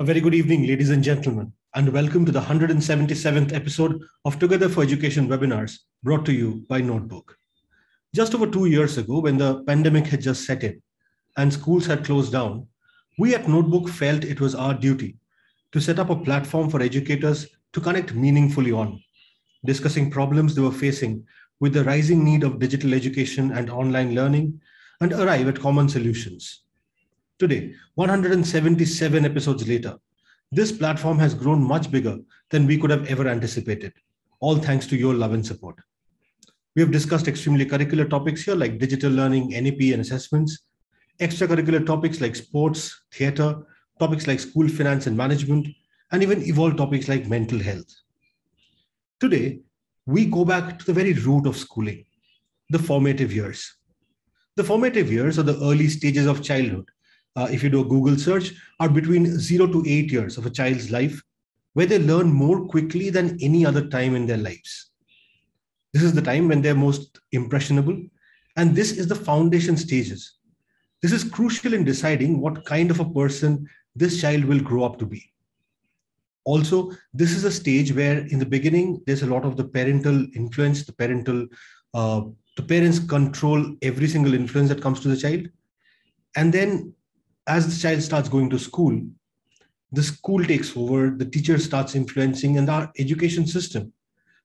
A very good evening, ladies and gentlemen, and welcome to the 177th episode of Together for Education webinars brought to you by Notebook. Just over two years ago, when the pandemic had just set in and schools had closed down, we at Notebook felt it was our duty to set up a platform for educators to connect meaningfully on, discussing problems they were facing with the rising need of digital education and online learning, and arrive at common solutions. Today, 177 episodes later, this platform has grown much bigger than we could have ever anticipated, all thanks to your love and support. We have discussed extremely curricular topics here like digital learning, NEP, and assessments, extracurricular topics like sports, theater, topics like school finance and management, and even evolved topics like mental health. Today, we go back to the very root of schooling, the formative years. The formative years are the early stages of childhood. Uh, if you do a Google search, are between zero to eight years of a child's life, where they learn more quickly than any other time in their lives. This is the time when they're most impressionable, and this is the foundation stages. This is crucial in deciding what kind of a person this child will grow up to be. Also, this is a stage where in the beginning, there's a lot of the parental influence, the parental, uh, the parents control every single influence that comes to the child. And then as the child starts going to school, the school takes over, the teacher starts influencing, and our education system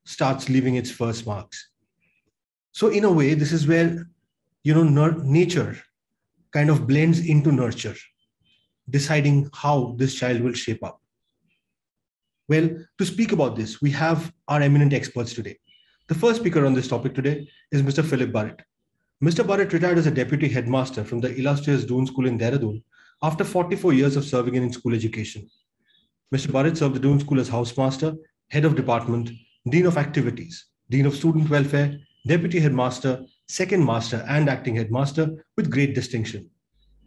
starts leaving its first marks. So, in a way, this is where you know nature kind of blends into nurture, deciding how this child will shape up. Well, to speak about this, we have our eminent experts today. The first speaker on this topic today is Mr. Philip Burrett. Mr. Burrett retired as a deputy headmaster from the illustrious Doon School in Dehradun after 44 years of serving in school education. Mr. Burrett served the Doon School as housemaster, head of department, dean of activities, dean of student welfare, deputy headmaster, second master, and acting headmaster with great distinction.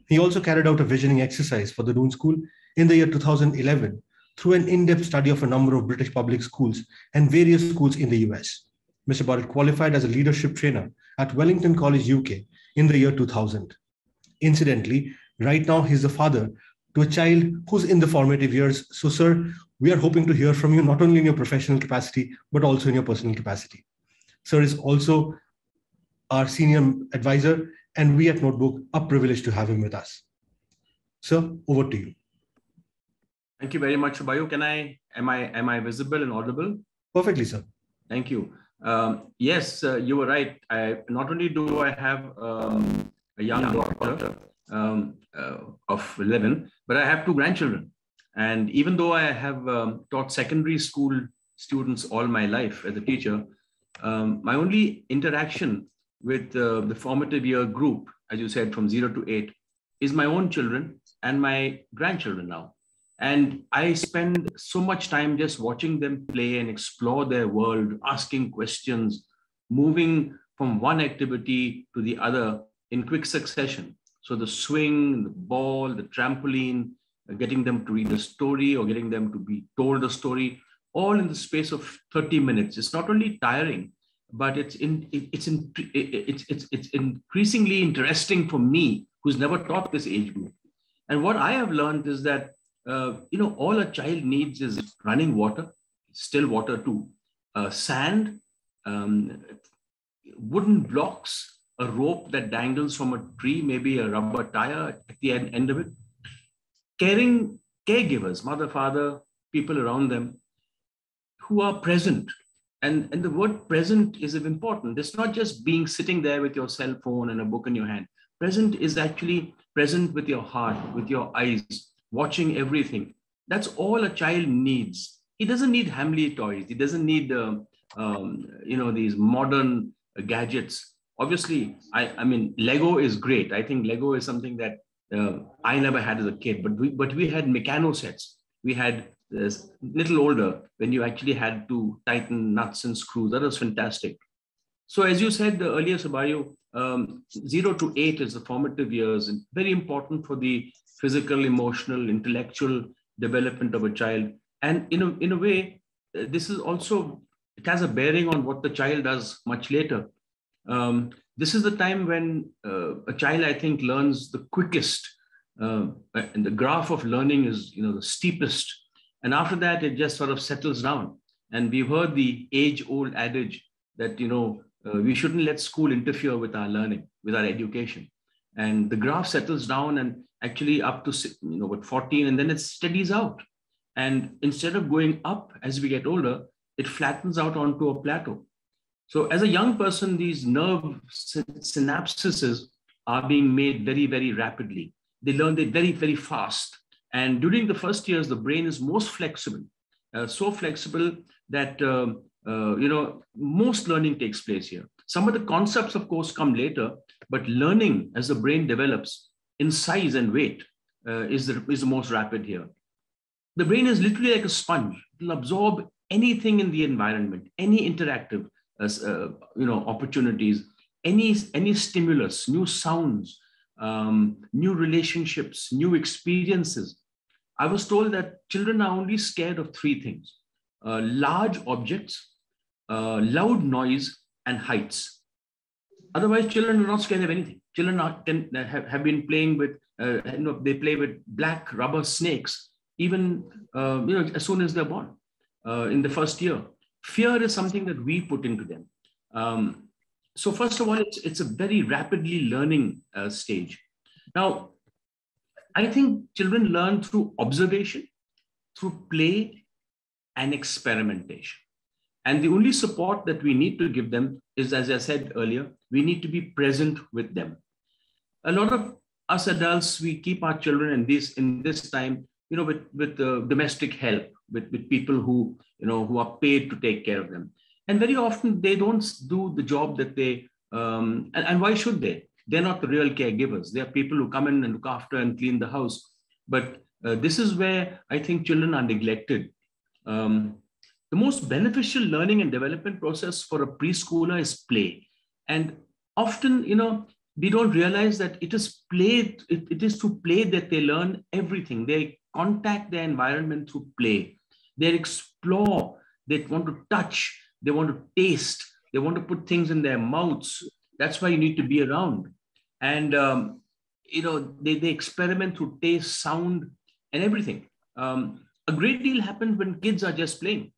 He also carried out a visioning exercise for the Doon School in the year 2011 through an in-depth study of a number of British public schools and various schools in the US. Mr. Burrett qualified as a leadership trainer at Wellington College, UK in the year 2000. Incidentally, right now he's a father to a child who's in the formative years. So, sir, we are hoping to hear from you not only in your professional capacity, but also in your personal capacity. Sir is also our senior advisor, and we at Notebook are privileged to have him with us. Sir, over to you. Thank you very much, Bayu. Can I am I am I visible and audible? Perfectly, sir. Thank you. Um, yes, uh, you were right. I not only do I have um, a young, young daughter um, uh, of 11, but I have two grandchildren. And even though I have um, taught secondary school students all my life as a teacher, um, my only interaction with uh, the formative year group, as you said, from zero to eight, is my own children and my grandchildren now. And I spend so much time just watching them play and explore their world, asking questions, moving from one activity to the other in quick succession. So the swing, the ball, the trampoline, uh, getting them to read a story or getting them to be told a story, all in the space of 30 minutes. It's not only tiring, but it's in, it's in, it's it's it's increasingly interesting for me, who's never taught this age group. And what I have learned is that uh, you know, all a child needs is running water, still water too, uh, sand, um, wooden blocks, a rope that dangles from a tree, maybe a rubber tire at the end, end of it. Caring caregivers, mother, father, people around them who are present. And, and the word present is of important. It's not just being sitting there with your cell phone and a book in your hand. Present is actually present with your heart, with your eyes, watching everything. That's all a child needs. He doesn't need Hamley toys. He doesn't need, uh, um, you know, these modern gadgets. Obviously, I, I mean, Lego is great. I think Lego is something that uh, I never had as a kid, but we, but we had Meccano sets. We had this little older when you actually had to tighten nuts and screws. That was fantastic. So as you said earlier, Sabayo, um, zero to eight is the formative years and very important for the physical, emotional, intellectual development of a child. And in a, in a way, uh, this is also, it has a bearing on what the child does much later. Um, this is the time when uh, a child, I think, learns the quickest uh, and the graph of learning is you know the steepest. And after that it just sort of settles down. And we've heard the age old adage that you know uh, we shouldn't let school interfere with our learning with our education. And the graph settles down and actually up to you know what 14 and then it steadies out. And instead of going up as we get older it flattens out onto a plateau so as a young person these nerve synapses are being made very very rapidly they learn it very very fast and during the first years the brain is most flexible uh, so flexible that um, uh, you know most learning takes place here some of the concepts of course come later but learning as the brain develops in size and weight uh, is, the, is the most rapid here. The brain is literally like a sponge. It'll absorb anything in the environment, any interactive uh, uh, you know, opportunities, any, any stimulus, new sounds, um, new relationships, new experiences. I was told that children are only scared of three things uh, large objects, uh, loud noise, and heights. Otherwise, children are not scared of anything. Children are, can, have, have been playing with, uh, you know, they play with black rubber snakes, even, uh, you know, as soon as they're born uh, in the first year. Fear is something that we put into them. Um, so first of all, it's, it's a very rapidly learning uh, stage. Now, I think children learn through observation, through play, and experimentation. And the only support that we need to give them is, as I said earlier, we need to be present with them. A lot of us adults, we keep our children in this in this time, you know, with with uh, domestic help, with with people who you know who are paid to take care of them, and very often they don't do the job that they. Um, and, and why should they? They're not the real caregivers. They are people who come in and look after and clean the house. But uh, this is where I think children are neglected. Um, the most beneficial learning and development process for a preschooler is play. And often, you know, we don't realize that it is play, it, it is through play that they learn everything. They contact their environment through play. They explore, they want to touch, they want to taste, they want to put things in their mouths. That's why you need to be around. And, um, you know, they, they experiment through taste, sound, and everything. Um, a great deal happens when kids are just playing.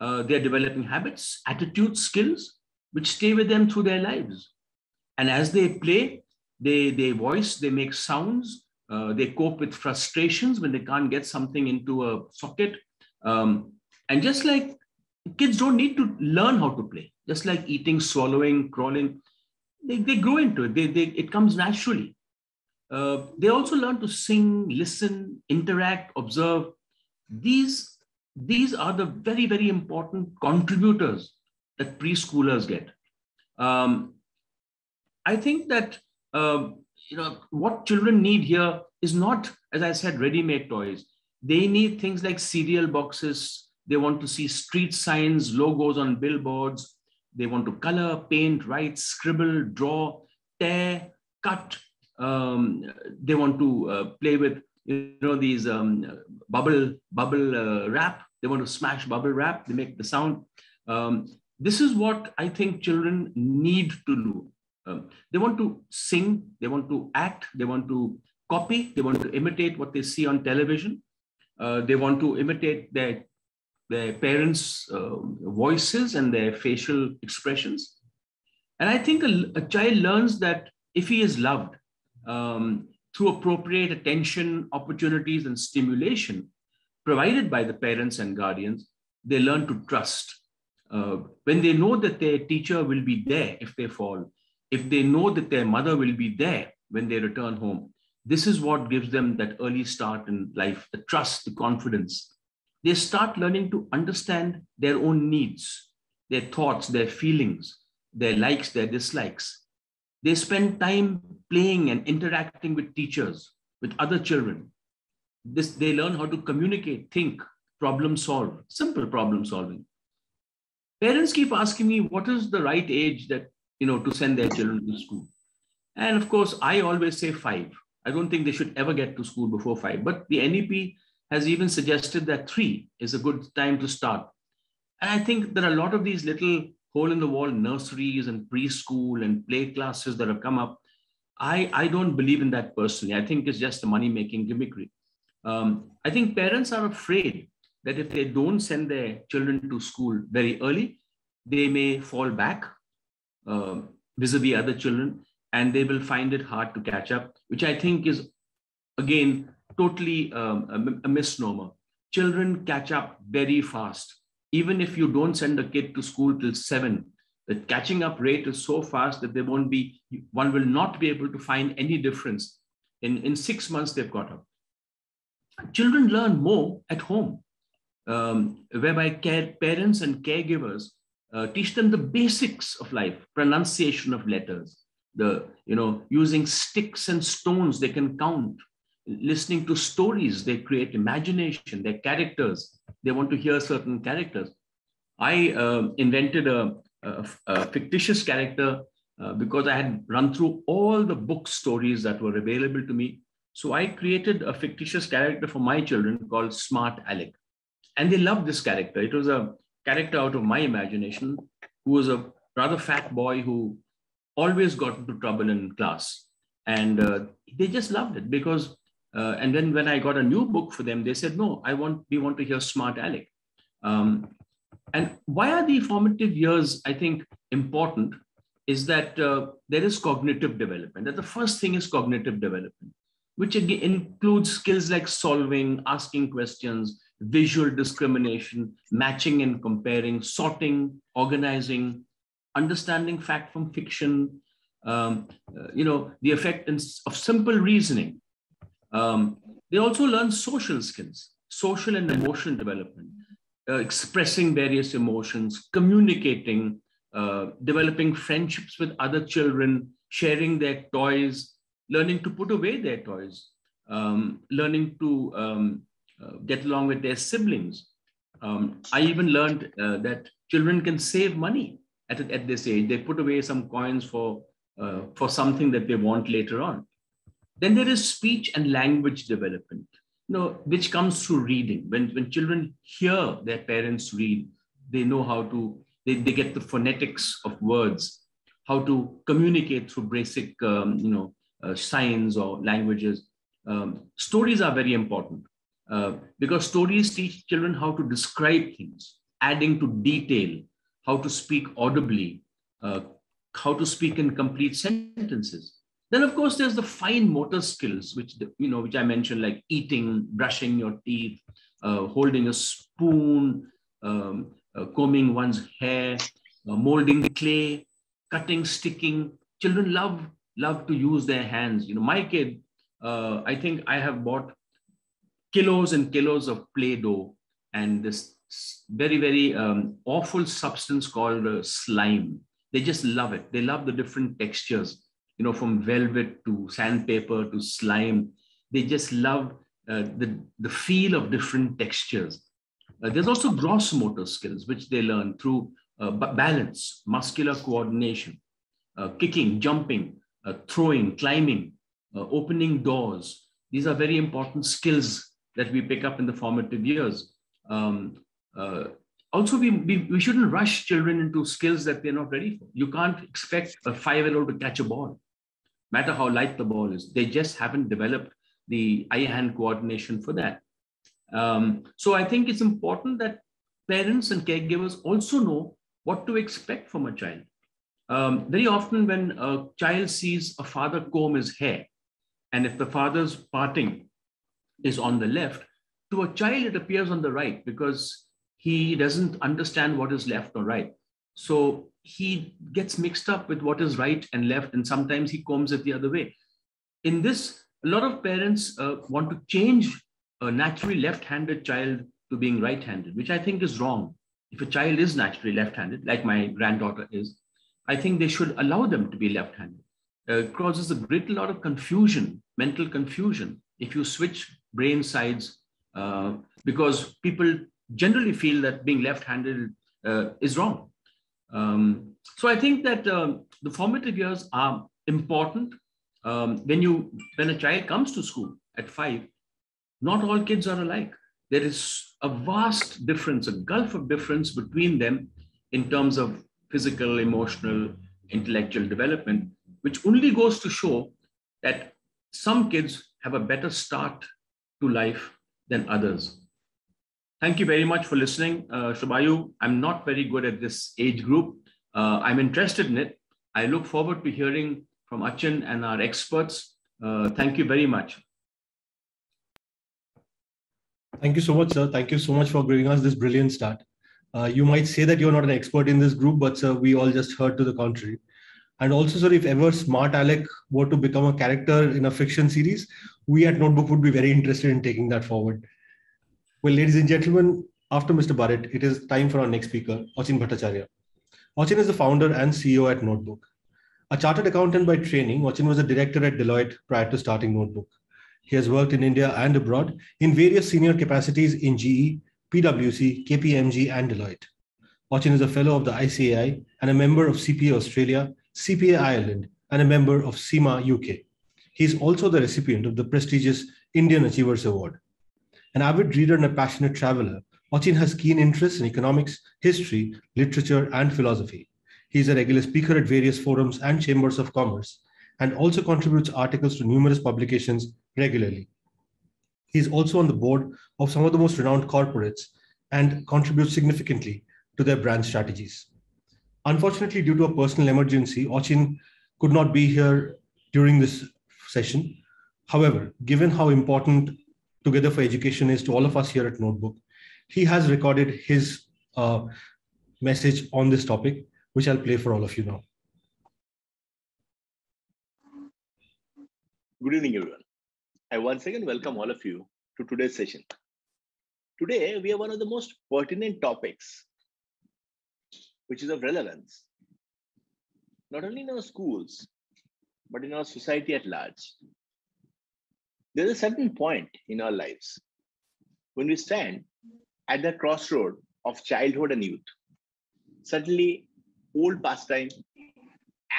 Uh, they're developing habits, attitudes, skills, which stay with them through their lives. And as they play, they, they voice, they make sounds, uh, they cope with frustrations when they can't get something into a socket. Um, and just like kids don't need to learn how to play, just like eating, swallowing, crawling, they, they grow into it. They, they, it comes naturally. Uh, they also learn to sing, listen, interact, observe. These these are the very, very important contributors that preschoolers get. Um, I think that uh, you know what children need here is not, as I said, ready-made toys. They need things like cereal boxes. They want to see street signs, logos on billboards. They want to color, paint, write, scribble, draw, tear, cut. Um, they want to uh, play with you know these um, bubble bubble uh, wrap. They want to smash bubble wrap. They make the sound. Um, this is what I think children need to do. Um, they want to sing. They want to act. They want to copy. They want to imitate what they see on television. Uh, they want to imitate their their parents' uh, voices and their facial expressions. And I think a, a child learns that if he is loved, um, through appropriate attention, opportunities, and stimulation provided by the parents and guardians, they learn to trust. Uh, when they know that their teacher will be there if they fall, if they know that their mother will be there when they return home, this is what gives them that early start in life the trust, the confidence. They start learning to understand their own needs, their thoughts, their feelings, their likes, their dislikes. They spend time playing and interacting with teachers, with other children. This, they learn how to communicate, think, problem solve, simple problem solving. Parents keep asking me, what is the right age that, you know, to send their children to school? And of course, I always say five. I don't think they should ever get to school before five. But the NEP has even suggested that three is a good time to start. And I think there are a lot of these little hole in the wall nurseries and preschool and play classes that have come up. I, I don't believe in that personally. I think it's just a money making gimmickry. Um, I think parents are afraid that if they don't send their children to school very early, they may fall back vis-a-vis other children and they will find it hard to catch up, which I think is, again, totally um, a, a misnomer. Children catch up very fast. Even if you don't send a kid to school till seven, the catching up rate is so fast that they won't be, one will not be able to find any difference. In, in six months, they've got up. Children learn more at home, um, whereby care, parents and caregivers uh, teach them the basics of life, pronunciation of letters, the, you know, using sticks and stones they can count, listening to stories, they create imagination, their characters, they want to hear certain characters. I uh, invented a, a, a, fictitious character uh, because I had run through all the book stories that were available to me. So I created a fictitious character for my children called Smart Alec. And they loved this character. It was a character out of my imagination who was a rather fat boy who always got into trouble in class. And uh, they just loved it because, uh, and then when I got a new book for them, they said, no, I want, we want to hear Smart Alec. Um, and why are the formative years, I think, important is that uh, there is cognitive development. That the first thing is cognitive development, which includes skills like solving, asking questions, visual discrimination, matching and comparing, sorting, organizing, understanding fact from fiction, um, uh, you know, the effect of simple reasoning. Um, they also learn social skills, social and emotional development, uh, expressing various emotions, communicating, uh, developing friendships with other children, sharing their toys, learning to put away their toys, um, learning to um, uh, get along with their siblings. Um, I even learned uh, that children can save money at, at this age. They put away some coins for, uh, for something that they want later on. Then there is speech and language development, you know, which comes through reading. When, when children hear their parents read, they know how to, they, they get the phonetics of words, how to communicate through basic, um, you know, uh, signs or languages. Um, stories are very important. Uh, because stories teach children how to describe things, adding to detail, how to speak audibly, uh, how to speak in complete sentences. Then, of course, there's the fine motor skills, which you know, which I mentioned, like eating, brushing your teeth, uh, holding a spoon, um, uh, combing one's hair, uh, molding clay, cutting, sticking. Children love love to use their hands. You know, my kid, I think I have bought kilos and kilos of play doh and this very, very um, awful substance called uh, slime. They just love it. They love the different textures, you know, from velvet to sandpaper to slime. They just love uh, the, the feel of different textures. Uh, there's also gross motor skills, which they learn through uh, balance, muscular coordination, uh, kicking, jumping, uh, throwing, climbing, opening doors. These are very important skills that we pick up in the formative years. Um, uh, also, we, we, we shouldn't rush children into skills that they're not ready for. You can't expect a five-year-old to catch a ball, matter how light the ball is. They just haven't developed the eye-hand coordination for that. Um, so I think it's important that parents and caregivers also know what to expect from a child. Um, very often when a child sees a father comb his hair, and if the father's parting is on the left, to a child, it appears on the right because he doesn't understand what is left or right. So he gets mixed up with what is right and left, and sometimes he combs it the other way. In this, a lot of parents uh, want to change a naturally left handed child to being right handed, which I think is wrong. If a child is naturally left handed, like my granddaughter is, I think they should allow them to be left handed. Uh, causes a great lot of confusion, mental confusion. If you switch brain sides uh, because people generally feel that being left-handed uh, is wrong. Um, so I think that um, the formative years are important. Um, when you when a child comes to school at five, not all kids are alike. There is a vast difference, a gulf of difference between them in terms of physical, emotional, intellectual development, which only goes to show that some kids have a better start to life than others. Thank you very much for listening. Uh, Shubayu, I'm not very good at this age group. Uh, I'm interested in it. I look forward to hearing from Achin and our experts. Uh, thank you very much. Thank you so much, sir. Thank you so much for giving us this brilliant start. Uh, you might say that you're not an expert in this group, but sir, we all just heard to the contrary. And also, sir, if ever Smart Alec were to become a character in a fiction series, we at Notebook would be very interested in taking that forward. Well, ladies and gentlemen, after Mr. Burrett, it is time for our next speaker, Achin Bhattacharyya. Achin is the founder and CEO at Notebook. A chartered accountant by training, Achin was a director at Deloitte prior to starting Notebook. He has worked in India and abroad in various senior capacities in GE, PwC, KPMG, and Deloitte. Achin is a fellow of the ICAI and a member of CPA Australia, CPA Ireland, and a member of CIMA UK. He is also the recipient of the prestigious Indian Achievers Award. An avid reader and a passionate traveler, Achin has keen interests in economics, history, literature, and philosophy. He is a regular speaker at various forums and chambers of commerce, and also contributes articles to numerous publications regularly. He is also on the board of some of the most renowned corporates and contributes significantly to their brand strategies. Unfortunately, due to a personal emergency, Achin could not be here during this session. However, given how important Together for Education is to all of us here at Notebook, he has recorded his uh, message on this topic, which I'll play for all of you now. Good evening, everyone. I once again welcome all of you to today's session. Today, we have one of the most pertinent topics, which is of relevance, not only in our schools, but in our society at large. There's a certain point in our lives when we stand at the crossroad of childhood and youth. Suddenly, old pastime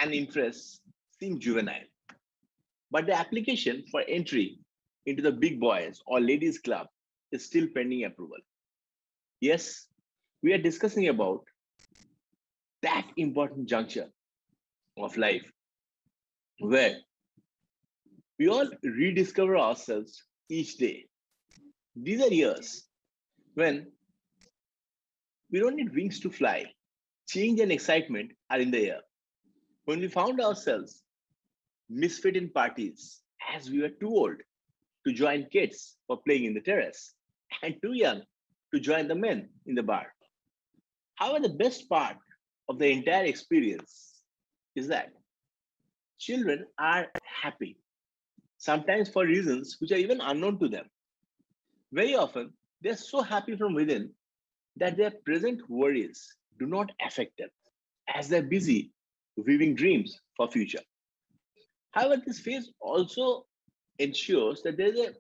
and interests seem juvenile, but the application for entry into the big boys or ladies club is still pending approval. Yes, we are discussing about that important juncture of life where we all rediscover ourselves each day. These are years when we don't need wings to fly. Change and excitement are in the air. When we found ourselves misfit in parties as we were too old to join kids for playing in the terrace and too young to join the men in the bar. However, the best part of the entire experience is that children are happy, sometimes for reasons which are even unknown to them. Very often, they're so happy from within that their present worries do not affect them as they're busy weaving dreams for future. However, this phase also ensures that there's a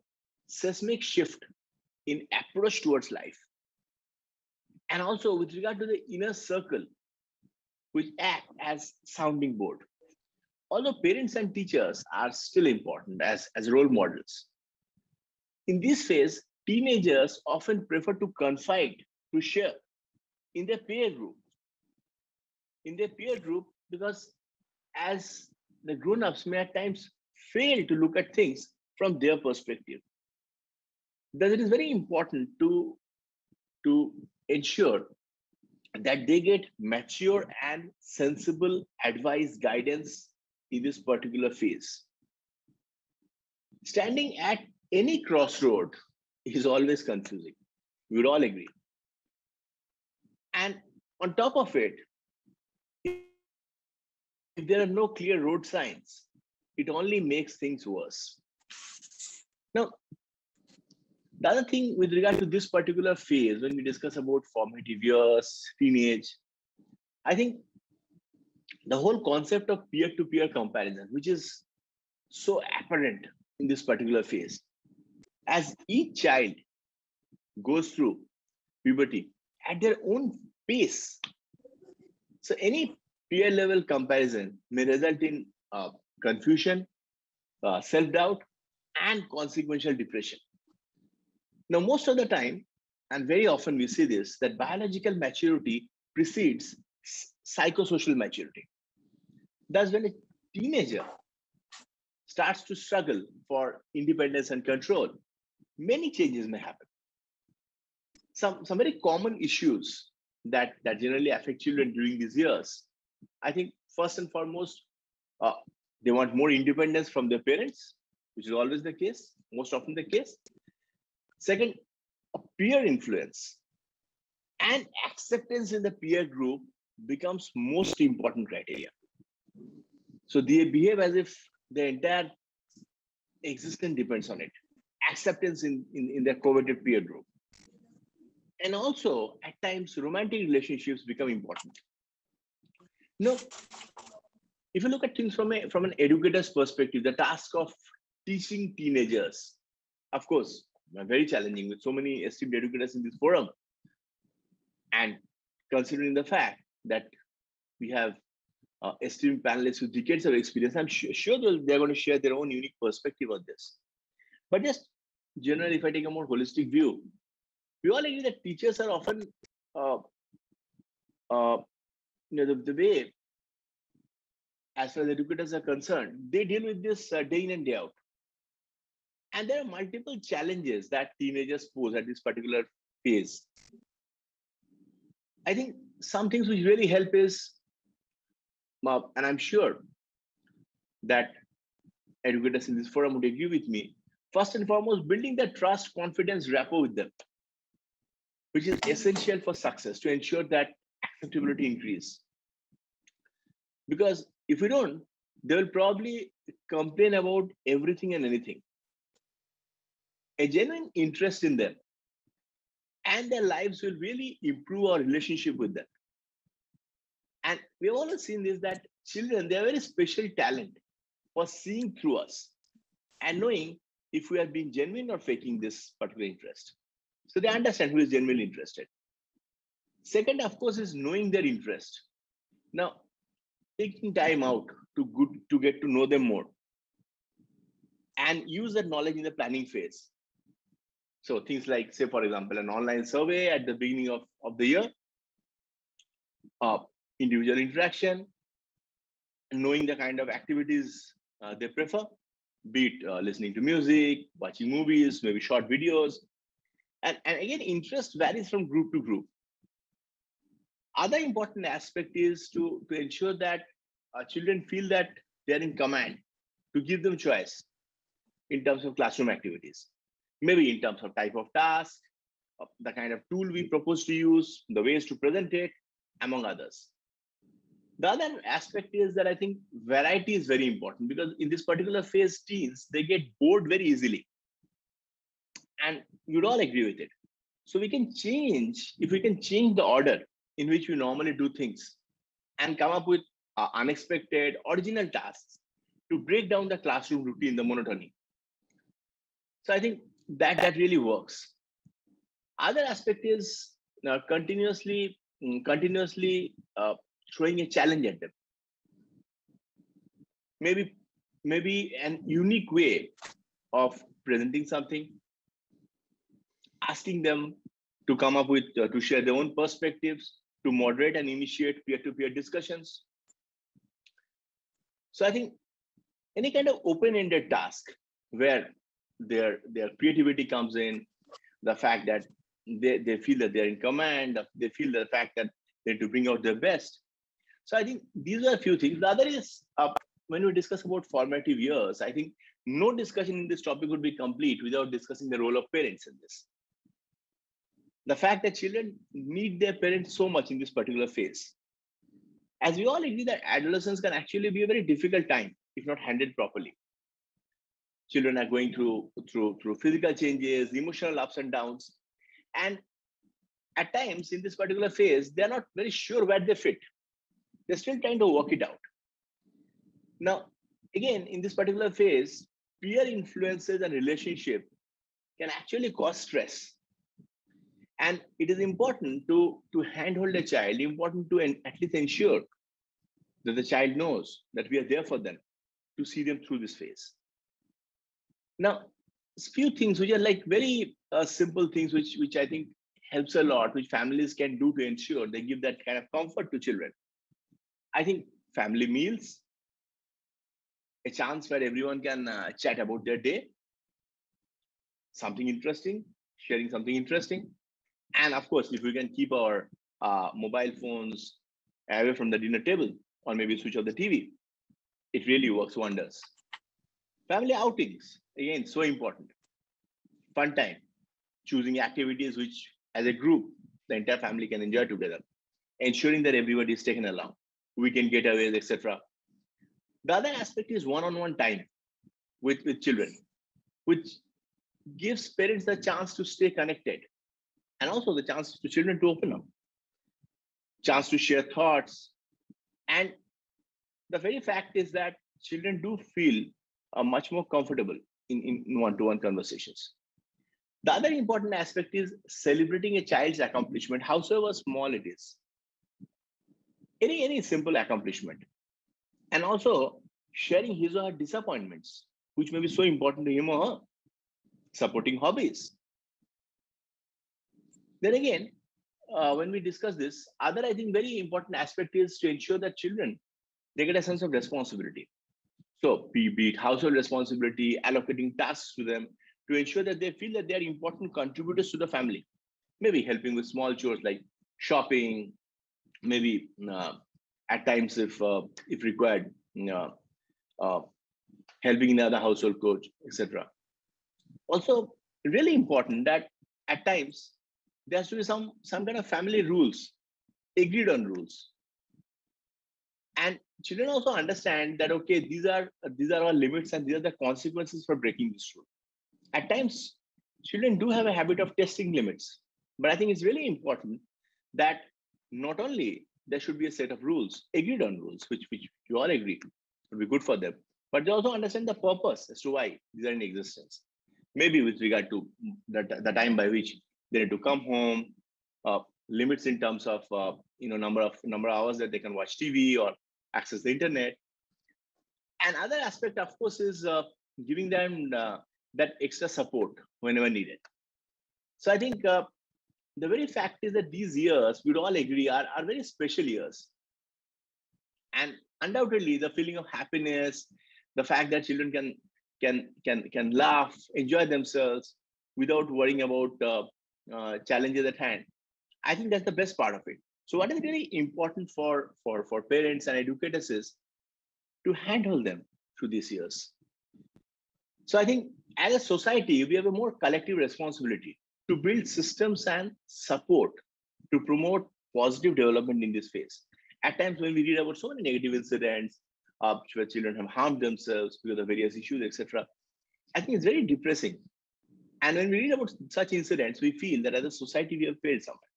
seismic shift in approach towards life. And also with regard to the inner circle, which act as sounding board. Although parents and teachers are still important as, as role models. In this phase, teenagers often prefer to confide, to share in their peer group. In their peer group, because as the grown-ups may at times fail to look at things from their perspective. Thus, it is very important to, to ensure that they get mature and sensible advice, guidance in this particular phase. Standing at any crossroad is always confusing. We would all agree. And on top of it, if there are no clear road signs, it only makes things worse. Now, the other thing with regard to this particular phase, when we discuss about formative years, teenage, I think the whole concept of peer-to-peer comparison, which is so apparent in this particular phase, as each child goes through puberty at their own pace. So any peer level comparison may result in uh, confusion, uh, self doubt, and consequential depression. Now, most of the time, and very often we see this, that biological maturity precedes psychosocial maturity. Thus, when a teenager starts to struggle for independence and control, many changes may happen. Some, some very common issues that, that generally affect children during these years. I think first and foremost, uh, they want more independence from their parents, which is always the case, most often the case. Second, peer influence and acceptance in the peer group becomes most important criteria. So they behave as if their entire existence depends on it. Acceptance in, in, in their coveted peer group. And also, at times, romantic relationships become important. Now, if you look at things from a from an educator's perspective, the task of teaching teenagers, of course, very challenging with so many esteemed educators in this forum. And considering the fact that we have uh, esteemed panelists with decades of experience, I'm sure, sure they're going to share their own unique perspective on this. But just generally, if I take a more holistic view, we all agree that teachers are often, uh, uh, you know, the, the way, as far as educators are concerned, they deal with this uh, day in and day out. And there are multiple challenges that teenagers pose at this particular phase. I think some things which really help is, and I'm sure that educators in this forum would agree with me, first and foremost, building the trust, confidence, rapport with them, which is essential for success to ensure that acceptability increase. Because if we don't, they will probably complain about everything and anything a genuine interest in them. And their lives will really improve our relationship with them. And we've also seen this that children they are very special talent for seeing through us and knowing if we are being genuine or faking this particular interest. So they understand who is genuinely interested. Second of course is knowing their interest. Now taking time out to good to get to know them more and use that knowledge in the planning phase so things like, say, for example, an online survey at the beginning of, of the year, uh, individual interaction, knowing the kind of activities uh, they prefer, be it uh, listening to music, watching movies, maybe short videos. And, and again, interest varies from group to group. Other important aspect is to, to ensure that uh, children feel that they're in command, to give them choice in terms of classroom activities maybe in terms of type of task, the kind of tool we propose to use, the ways to present it, among others. The other aspect is that I think variety is very important because in this particular phase, teens, they get bored very easily. And you'd all agree with it. So we can change, if we can change the order in which we normally do things and come up with uh, unexpected, original tasks to break down the classroom routine, the monotony. So I think that that really works. Other aspect is continuously mm, continuously uh, throwing a challenge at them. Maybe maybe an unique way of presenting something asking them to come up with uh, to share their own perspectives to moderate and initiate peer-to-peer discussions. So i think any kind of open-ended task where their their creativity comes in the fact that they, they feel that they're in command they feel the fact that they need to bring out their best. So i think these are a few things. The other is uh, when we discuss about formative years i think no discussion in this topic would be complete without discussing the role of parents in this. The fact that children need their parents so much in this particular phase. As we all agree that adolescence can actually be a very difficult time if not handled properly children are going through through through physical changes emotional ups and downs. And at times in this particular phase they're not very sure where they fit. They're still trying to work it out. Now again in this particular phase peer influences and relationship can actually cause stress. And it is important to to handhold a child important to at least ensure that the child knows that we are there for them to see them through this phase now, a few things which are like very uh, simple things, which which I think helps a lot, which families can do to ensure they give that kind of comfort to children. I think family meals, a chance where everyone can uh, chat about their day, something interesting, sharing something interesting. And of course, if we can keep our uh, mobile phones away from the dinner table or maybe switch off the TV, it really works wonders. Family outings, again, so important. Fun time, choosing activities which, as a group, the entire family can enjoy together, ensuring that everybody is taken along, We weekend getaways, etc. The other aspect is one-on-one time with, with children, which gives parents the chance to stay connected and also the chance to children to open up, chance to share thoughts. And the very fact is that children do feel uh, much more comfortable in, in one-to-one conversations. The other important aspect is celebrating a child's accomplishment, however small it is. Any, any simple accomplishment. And also sharing his or her disappointments, which may be so important to him or her. Supporting hobbies. Then again, uh, when we discuss this, other I think very important aspect is to ensure that children they get a sense of responsibility. So be, it household responsibility, allocating tasks to them, to ensure that they feel that they are important contributors to the family. Maybe helping with small chores like shopping, maybe uh, at times if uh, if required, uh, uh helping in the other household coach, etc. Also, really important that at times there has to be some some kind of family rules, agreed on rules, and children also understand that okay, these are these are our limits and these are the consequences for breaking this rule. At times children do have a habit of testing limits but i think it's really important that not only there should be a set of rules agreed on rules which which you all agree would be good for them but they also understand the purpose as to why these are in existence. Maybe with regard to the, the time by which they need to come home uh, limits in terms of uh, you know number of number of hours that they can watch tv or access the internet and other aspect of course is uh, giving them uh, that extra support whenever needed. So I think uh, the very fact is that these years, we'd all agree, are, are very special years. And undoubtedly, the feeling of happiness, the fact that children can can can can laugh, enjoy themselves without worrying about uh, uh, challenges at hand. I think that's the best part of it. So what is really important for for for parents and educators is to handle them through these years. So I think as a society, we have a more collective responsibility to build systems and support to promote positive development in this phase. At times when we read about so many negative incidents, uh, where children have harmed themselves because of various issues, etc., I think it's very depressing. And when we read about such incidents, we feel that as a society we have failed somewhere.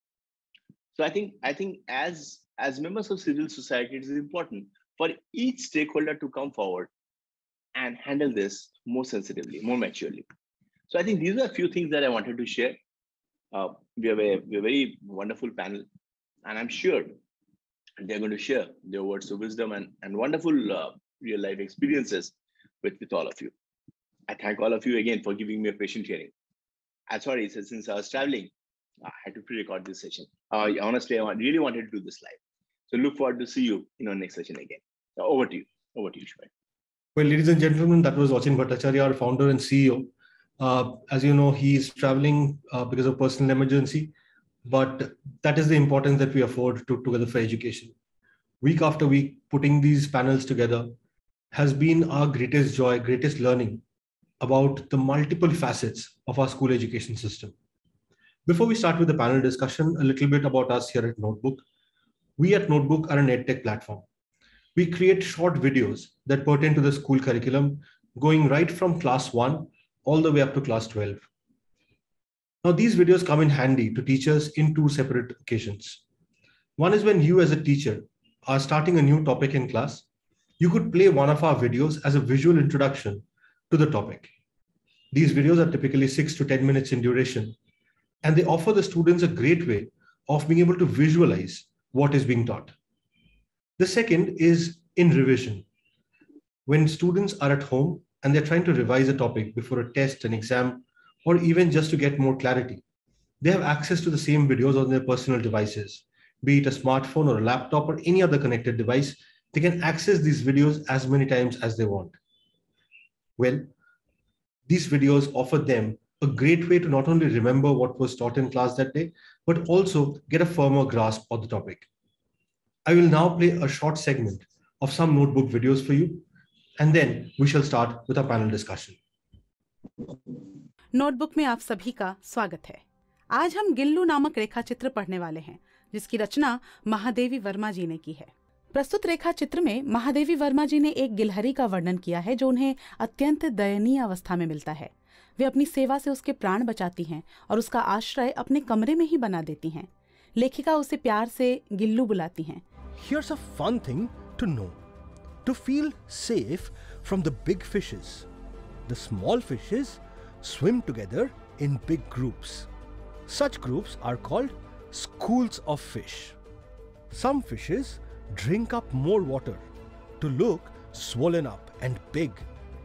So I think I think as as members of civil society, it is important for each stakeholder to come forward and handle this more sensitively, more maturely. So I think these are a few things that I wanted to share. Uh, we have a, we have a very wonderful panel, and I'm sure they're going to share their words of wisdom and, and wonderful uh, real life experiences with, with all of you. I thank all of you again for giving me a patient hearing. I'm sorry, since I was traveling, I had to pre-record this session. Uh, honestly, I really wanted to do this live. So look forward to see you in our next session again. So over to you. Over to you, Shway. Well, ladies and gentlemen, that was Achin Bhattacharyya, our founder and CEO. Uh, as you know, he's traveling uh, because of personal emergency, but that is the importance that we afford to Together for Education. Week after week, putting these panels together has been our greatest joy, greatest learning about the multiple facets of our school education system. Before we start with the panel discussion, a little bit about us here at Notebook. We at Notebook are an EdTech platform we create short videos that pertain to the school curriculum, going right from class one all the way up to class 12. Now, these videos come in handy to teachers in two separate occasions. One is when you, as a teacher, are starting a new topic in class, you could play one of our videos as a visual introduction to the topic. These videos are typically six to 10 minutes in duration, and they offer the students a great way of being able to visualize what is being taught. The second is in revision. When students are at home and they're trying to revise a topic before a test, an exam, or even just to get more clarity, they have access to the same videos on their personal devices, be it a smartphone or a laptop or any other connected device. They can access these videos as many times as they want. Well, these videos offer them a great way to not only remember what was taught in class that day, but also get a firmer grasp of the topic. I will now play a short segment of some notebook videos for you, and then we shall start with our panel discussion. Notebook में आप सभी का स्वागत है आज हम गिल्लू नामक रेखा चित्र पढ़ने वाले हैं जिसकी रचना महादेवी वर्मा जी ने की है प्रस्तुत रेखा चित्र में महादेवी वर्मा जी ने एक गिलहरी का वर्णन किया है जो उन्हें अत्यंत दयनीय अवस्था में मिलता है वे अपनी सेवा से उसके प्राण बचाती हैं और उसका आश्रय अपने कमरे में ही बना देती हैं लेखिका उसे प्यार से गिल्लू बुलाती हैं Here's a fun thing to know. To feel safe from the big fishes, the small fishes swim together in big groups. Such groups are called schools of fish. Some fishes drink up more water to look swollen up and big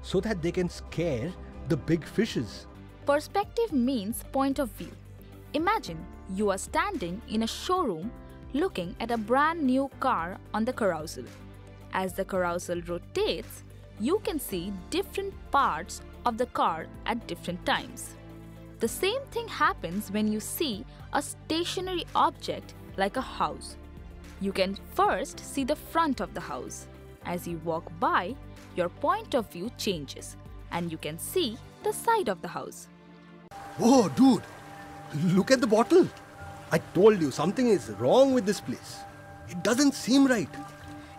so that they can scare the big fishes. Perspective means point of view. Imagine you are standing in a showroom looking at a brand new car on the carousel. As the carousel rotates, you can see different parts of the car at different times. The same thing happens when you see a stationary object like a house. You can first see the front of the house. As you walk by, your point of view changes and you can see the side of the house. Oh, dude, look at the bottle. I told you something is wrong with this place. It doesn't seem right.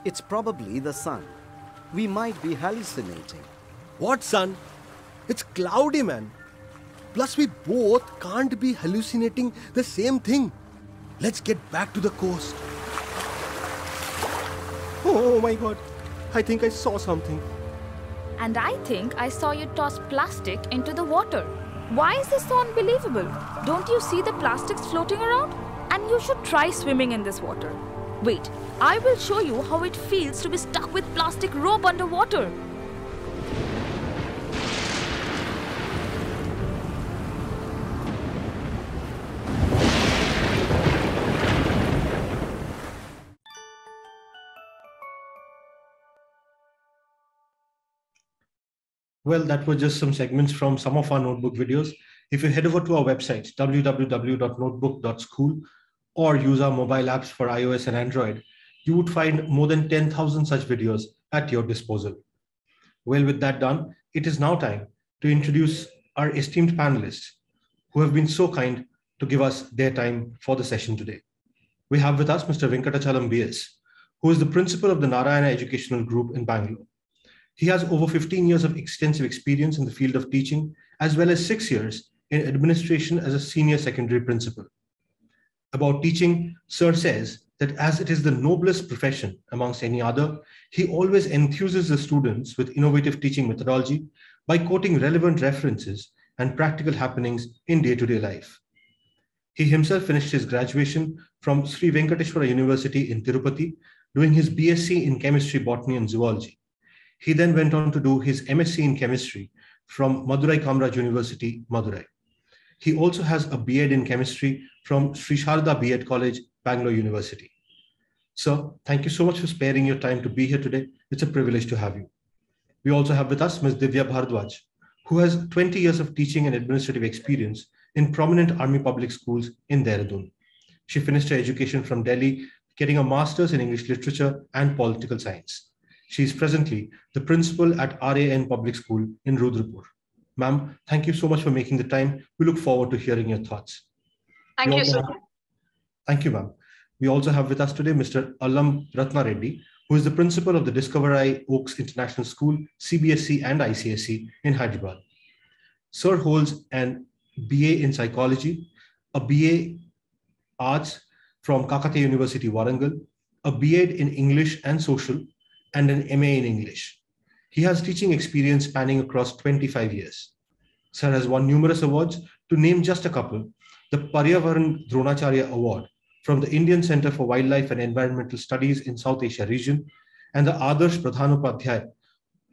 It's probably the sun. We might be hallucinating. What, sun? It's cloudy, man. Plus, we both can't be hallucinating the same thing. Let's get back to the coast. Oh, oh my god, I think I saw something. And I think I saw you toss plastic into the water. Why is this so unbelievable? Don't you see the plastics floating around? And you should try swimming in this water. Wait, I will show you how it feels to be stuck with plastic rope underwater. Well, that was just some segments from some of our notebook videos. If you head over to our website, www.notebook.school, or use our mobile apps for iOS and Android, you would find more than 10,000 such videos at your disposal. Well, with that done, it is now time to introduce our esteemed panelists who have been so kind to give us their time for the session today. We have with us Mr. Venkatachalam BS, who is the principal of the Narayana Educational Group in Bangalore. He has over 15 years of extensive experience in the field of teaching, as well as six years in administration as a senior secondary principal. About teaching, Sir says that as it is the noblest profession amongst any other, he always enthuses the students with innovative teaching methodology by quoting relevant references and practical happenings in day to day life. He himself finished his graduation from Sri Venkateshwara University in Tirupati, doing his BSc in chemistry, botany, and zoology. He then went on to do his MSc in chemistry from Madurai Kamraj University, Madurai. He also has a B.Ed in chemistry from Sri Sharda B.Ed College, Bangalore University. So thank you so much for sparing your time to be here today. It's a privilege to have you. We also have with us Ms. Divya Bhardwaj, who has 20 years of teaching and administrative experience in prominent army public schools in Dehradun. She finished her education from Delhi, getting a master's in English literature and political science. She is presently the principal at RAN Public School in Rudrapur. Ma'am, thank you so much for making the time. We look forward to hearing your thoughts. Thank We you, sir. have- Thank you, ma'am. We also have with us today Mr. Allam Ratna Reddy, who is the principal of the Discoveri Oaks International School, CBSE and ICSC in Hyderabad. Sir holds an BA in psychology, a BA arts from Kakatiya University, Warangal, a BA in English and social, and an MA in English. He has teaching experience spanning across 25 years. Sir has won numerous awards. To name just a couple, the Paryavaran Dronacharya Award from the Indian Center for Wildlife and Environmental Studies in South Asia region, and the Adarsh Pradhanopadhyay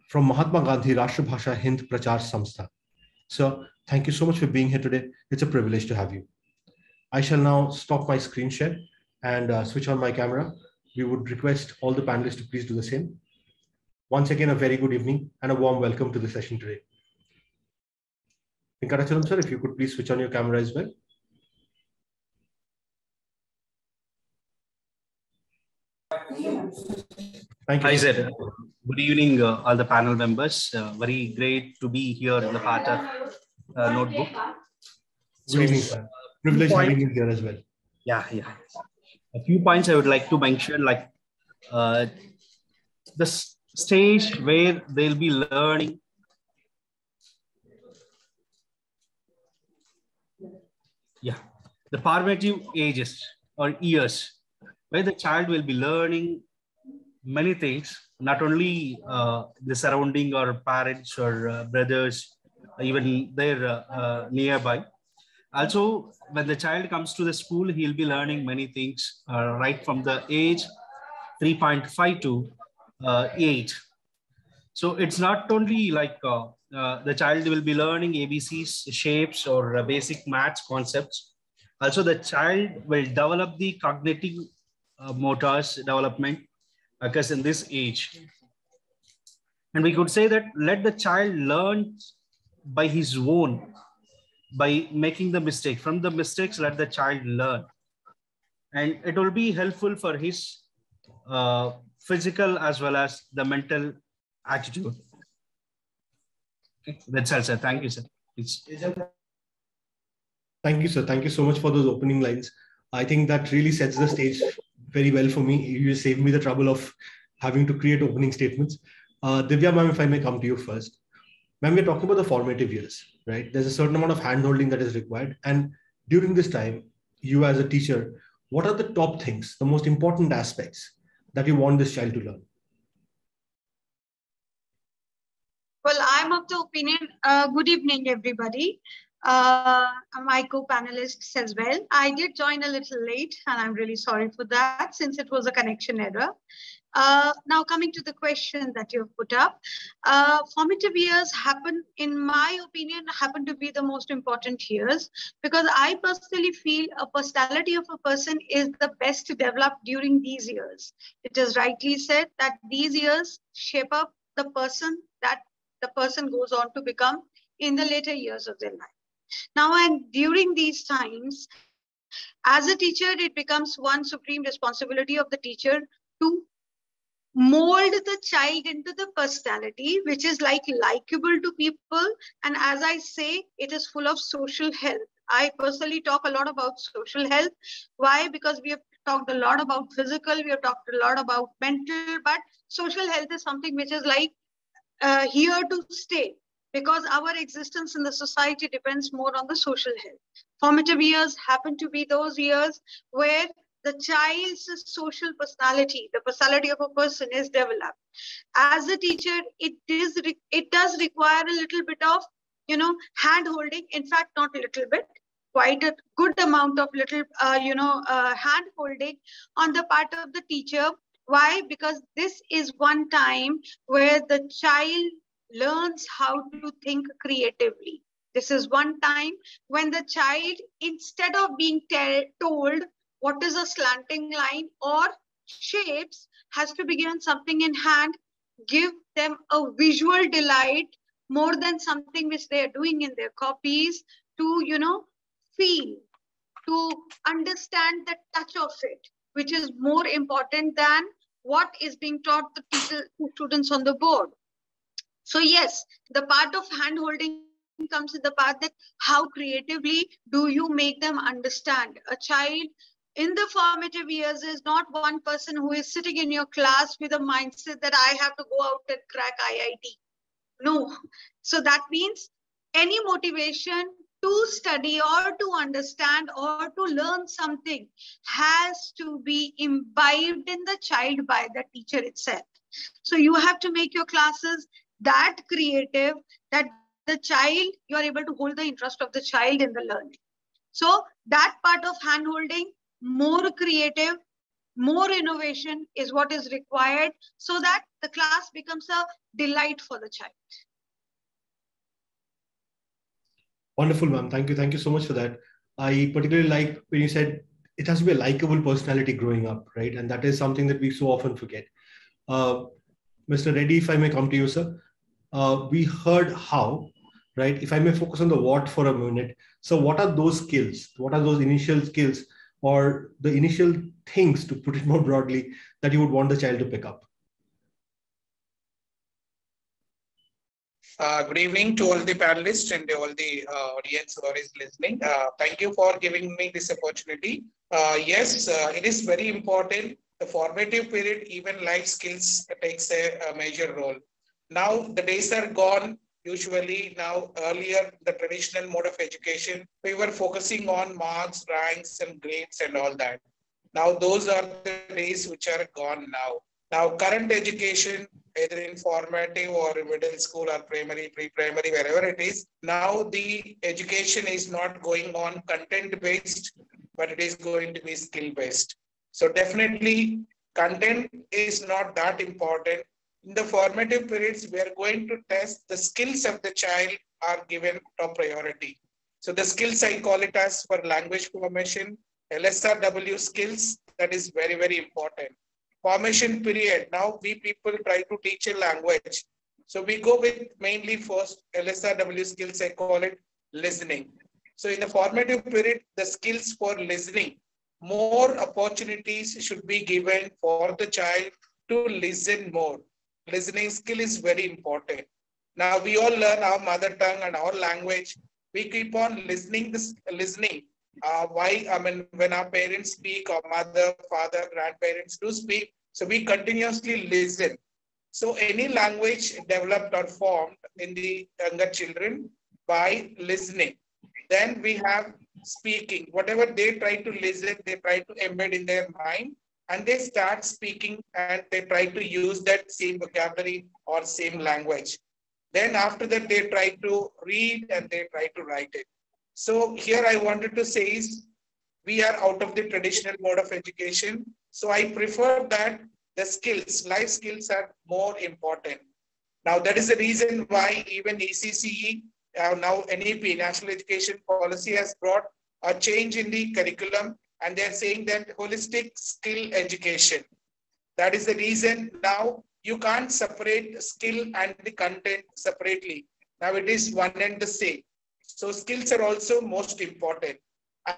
from Mahatma Gandhi Rashtrabhasha Hind Prachar Samstha. Sir, thank you so much for being here today. It's a privilege to have you. I shall now stop my screen share and uh, switch on my camera. We would request all the panelists to please do the same. once again, a very good evening and a warm welcome to the session today. Venkatachalam sir, if you could please switch on your camera as well. Thank you. Hi, sir. Good evening, uh, all the panel members. Uh, very great to be here in the part of uh, Notebook. Good evening, sir. Privilege having you here as well. Yeah, yeah. A few points I would like to mention, like uh, the stage where they'll be learning. Yeah, the formative ages or years, where the child will be learning many things, not only uh, the surrounding or parents or uh, brothers, even their uh, uh, nearby. Also, when the child comes to the school, he'll be learning many things uh, right from the age 3.5 to uh, 8. So it's not only like uh, uh, the child will be learning ABCs, shapes, or basic maths concepts. Also, the child will develop the cognitive uh, motors development occurs in this age. And we could say that let the child learn by his own, by making the mistake. From the mistakes, let the child learn. And it will be helpful for his uh, physical as well as the mental attitude. Okay, that's all, sir. Thank you, sir. It's, Thank you, sir. Thank you so much for those opening lines. I think that really sets the stage very well for me. You saved me the trouble of having to create opening statements. Uh, Divya, ma'am, if I may come to you first. Ma'am, we're talking about the formative years, right? There's a certain amount of handholding that is required. And during this time, you as a teacher, what are the top things, the most important aspects that you want this child to learn? Well, I'm of the opinion. Uh, good evening, everybody. Uh, my co-panelists as well. I did join a little late, and I'm really sorry for that, since it was a connection error. Uh, now, coming to the question that you've put up, uh, formative years happen, in my opinion, happen to be the most important years because I personally feel a personality of a person is the best developed during these years. It is rightly said that these years shape up the person that the person goes on to become in the later years of their life. Now, and during these times, as a teacher, it becomes one supreme responsibility of the teacher to mold the child into the personality which is like likable to people. And as i say it is full of social health. I personally talk a lot about social health. Why? Because we have talked a lot about physical we have talked a lot about mental but social health is something which is like uh, here to stay because our existence in the society depends more on the social health. Formative years happen to be those years where the child's social personality, the personality of a person is developed. As a teacher, it is it does require a little bit of, you know, hand holding. In fact, not a little bit, quite a good amount of little, uh, you know, uh, hand holding on the part of the teacher. Why? Because this is one time where the child learns how to think creatively. This is one time when the child, instead of being told what is a slanting line or shapes has to be given something in hand give them a visual delight more than something which they are doing in their copies to you know feel to understand the touch of it which is more important than what is being taught the students on the board. So yes the part of hand holding comes in the part that how creatively do you make them understand? A child in the formative years is not one person who is sitting in your class with a mindset that I have to go out and crack IIT. No. So that means any motivation to study or to understand or to learn something has to be imbibed in the child by the teacher itself. So you have to make your classes that creative that the child, you are able to hold the interest of the child in the learning. So that part of hand holding more creative, more innovation is what is required so that the class becomes a delight for the child. Wonderful, ma'am. Thank you. Thank you so much for that. I particularly like when you said it has to be a likable personality growing up, right? And that is something that we so often forget. Uh, Mr. Reddy, if I may come to you, sir. Uh, we heard how, right? If I may focus on the what for a minute. So, what are those skills? What are those initial skills or the initial things, to put it more broadly, that you would want the child to pick up? Uh, good evening to all the panelists and all the uh, audience who is listening. Uh, thank you for giving me this opportunity. Uh, yes, uh, it is very important. The formative period, even life skills takes a, a, major role. Now the days are gone. Usually now earlier, the traditional mode of education, we were focusing on marks, ranks and grades and all that. Now those are the days which are gone now. Now current education either in formative or middle school or primary, pre-primary, wherever it is. Now the education is not going on content-based, but it is going to be skill-based. So definitely content is not that important. In the formative periods, we are going to test the skills of the child are given top priority. So the skills I call it as for language formation, LSRW skills, that is very, very important formation period. Now we people try to teach a language. So we go with mainly first LSRW skills, I call it listening. So in the formative period, the skills for listening, more opportunities should be given for the child to listen more. Listening skill is very important. Now we all learn our mother tongue and our language. We keep on listening this listening uh, why, I mean, when our parents speak, or mother, father, grandparents do speak, so we continuously listen. So any language developed or formed in the younger children by listening. Then we have speaking. Whatever they try to listen, they try to embed in their mind and they start speaking and they try to use that same vocabulary or same language. Then after that, they try to read and they try to write it. So here I wanted to say is we are out of the traditional mode of education. So I prefer that the skills, life skills are more important. Now that is the reason why even ECCE, uh, now NEP, National Education Policy has brought a change in the curriculum and they're saying that holistic skill education. That is the reason now you can't separate skill and the content separately. Now it is one and the same. So skills are also most important.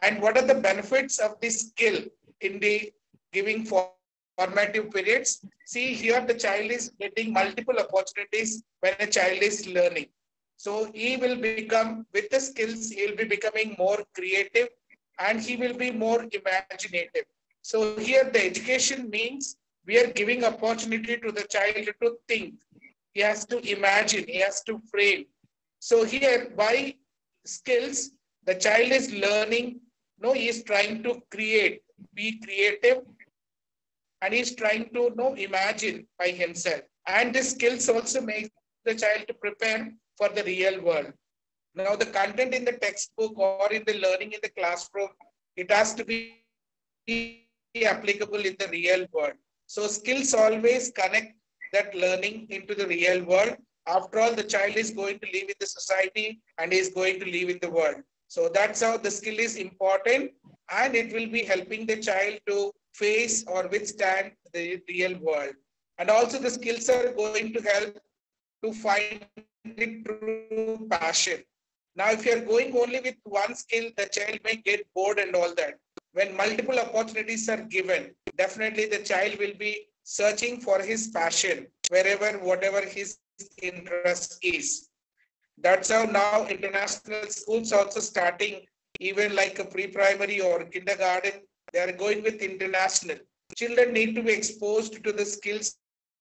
And what are the benefits of this skill in the giving formative periods? See here the child is getting multiple opportunities when a child is learning. So he will become, with the skills, he will be becoming more creative and he will be more imaginative. So here the education means we are giving opportunity to the child to think. He has to imagine, he has to frame. So here by skills, the child is learning, no, he is trying to create, be creative, and he's trying to know, imagine by himself. And the skills also make the child to prepare for the real world. Now, the content in the textbook or in the learning in the classroom, it has to be applicable in the real world. So skills always connect that learning into the real world after all, the child is going to live in the society and is going to live in the world. So that's how the skill is important and it will be helping the child to face or withstand the real world. And also the skills are going to help to find the true passion. Now, if you're going only with one skill, the child may get bored and all that. When multiple opportunities are given, definitely the child will be searching for his passion wherever, whatever his interest is. That's how now international schools also starting, even like a pre-primary or kindergarten, they are going with international. Children need to be exposed to the skills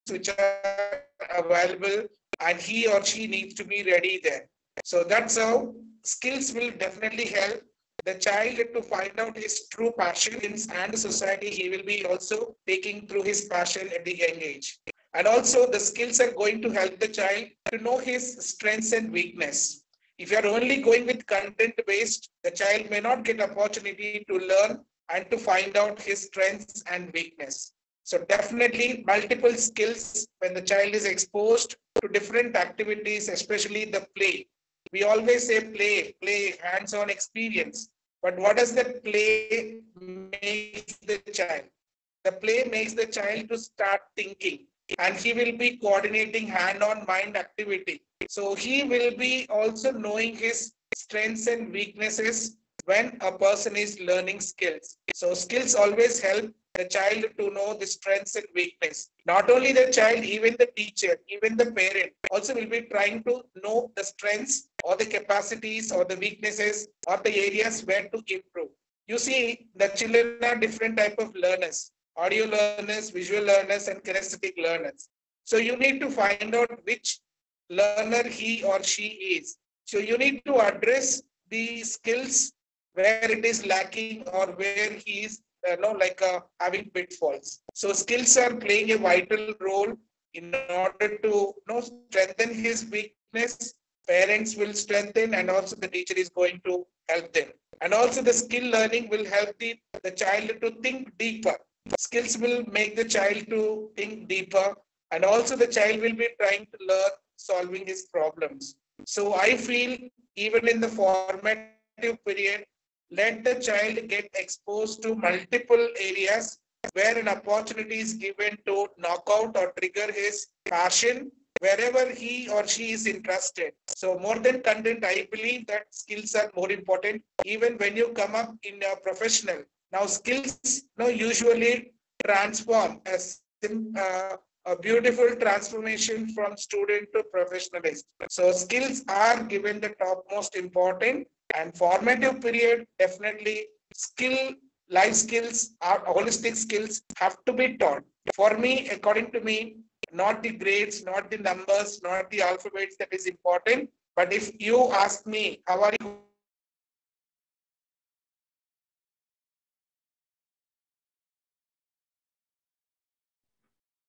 which are available and he or she needs to be ready there. So that's how skills will definitely help the child to find out his true passion and society he will be also taking through his passion at the young age. And also the skills are going to help the child to know his strengths and weakness. If you are only going with content based, the child may not get opportunity to learn and to find out his strengths and weakness. So definitely multiple skills when the child is exposed to different activities, especially the play. We always say play, play, hands-on experience. But what does that play make the child? The play makes the child to start thinking and he will be coordinating hand-on mind activity. So he will be also knowing his strengths and weaknesses when a person is learning skills. So skills always help the child to know the strengths and weakness. Not only the child, even the teacher, even the parent also will be trying to know the strengths or the capacities or the weaknesses or the areas where to improve. You see, the children are different type of learners, audio learners, visual learners, and kinesthetic learners. So you need to find out which learner he or she is. So you need to address the skills where it is lacking or where he is you know, like uh, having pitfalls. So skills are playing a vital role in order to you know, strengthen his weakness. Parents will strengthen and also the teacher is going to help them. And also the skill learning will help the, the child to think deeper. Skills will make the child to think deeper and also the child will be trying to learn solving his problems. So I feel even in the formative period, let the child get exposed to multiple areas where an opportunity is given to knock out or trigger his passion wherever he or she is interested. So more than content, I believe that skills are more important even when you come up in a professional. Now skills you know, usually transform as uh, a beautiful transformation from student to professionalist. So skills are given the topmost important and formative period, definitely skill, life skills, holistic skills have to be taught. For me, according to me, not the grades, not the numbers, not the alphabets that is important. But if you ask me, how are you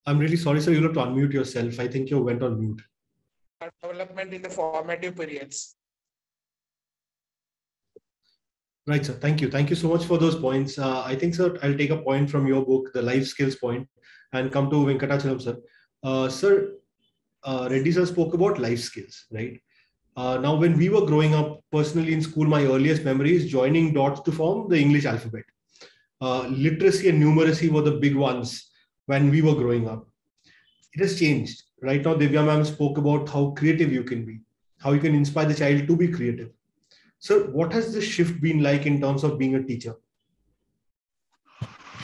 I'm really sorry, sir. You'll have to unmute yourself. I think you went on mute. Development in the formative periods. Right, sir. Thank you. Thank you so much for those points. Uh, I think, sir, I'll take a point from your book, the life skills point, and come to Venkatachalam, sir. Uh, sir, uh, Reddy sir spoke about life skills, right? Uh, now, when we were growing up, personally in school, my earliest memory is joining dots to form the English alphabet. Uh, literacy and numeracy were the big ones when we were growing up. It has changed. Right now, Divya ma'am spoke about how creative you can be, how you can inspire the child to be creative. So, what has the shift been like in terms of being a teacher?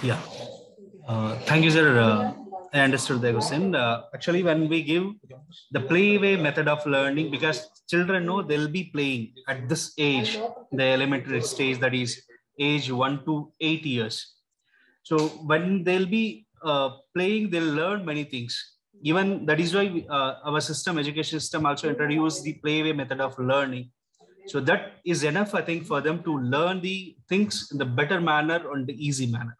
Yeah. Uh, thank you, sir. Uh, I understood the question. Uh, actually, when we give the playway method of learning, because children know they'll be playing at this age, the elementary stage, that is age one to eight years. So when they'll be uh, playing, they'll learn many things. Even that is why we, uh, our system, education system, also introduced the playway method of learning. So that is enough, I think, for them to learn the things in the better manner and the easy manner.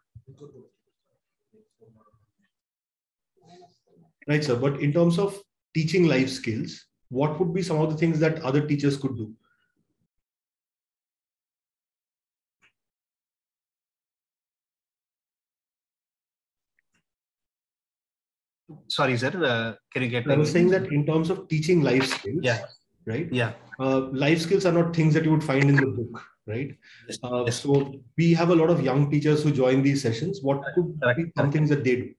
Right, sir. But in terms of teaching life skills, what would be some of the things that other teachers could do? sorry sir uh, can you get i was saying that in terms of teaching life skills yeah right? Yeah. Uh, life skills are not things that you would find in the book right? Uh, yes. so we have a lot of young teachers who join these sessions. What could correct, be some things that they do?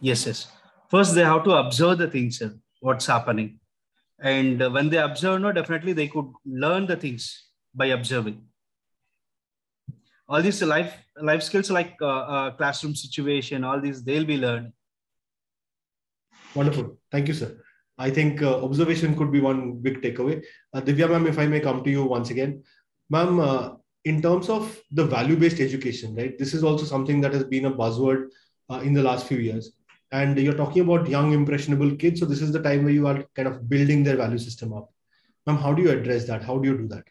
Yes yes. First they have to observe the things sir, what's happening. And when they observe no definitely they could learn the things by observing. All these life life skills like uh, uh, classroom situation all these they'll be learned. Wonderful. Thank you, sir. I think uh, observation could be one big takeaway. Uh, Divya, ma'am, if I may come to you once again. Ma'am, uh, in terms of the value-based education, right? This is also something that has been a buzzword uh, in the last few years. And you're talking about young, impressionable kids. So this is the time where you are kind of building their value system up. Ma'am, how do you address that? How do you do that?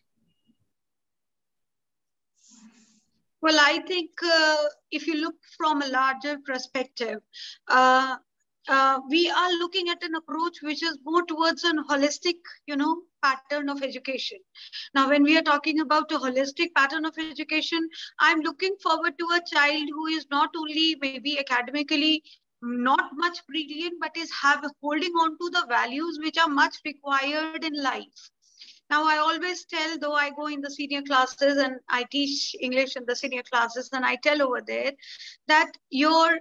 Well, I think uh, if you look from a larger perspective, uh, uh, we are looking at an approach which is more towards an holistic, you know, pattern of education. Now, when we are talking about a holistic pattern of education, I'm looking forward to a child who is not only maybe academically not much brilliant, but is have holding on to the values which are much required in life. Now, I always tell, though I go in the senior classes and I teach English in the senior classes, and I tell over there that your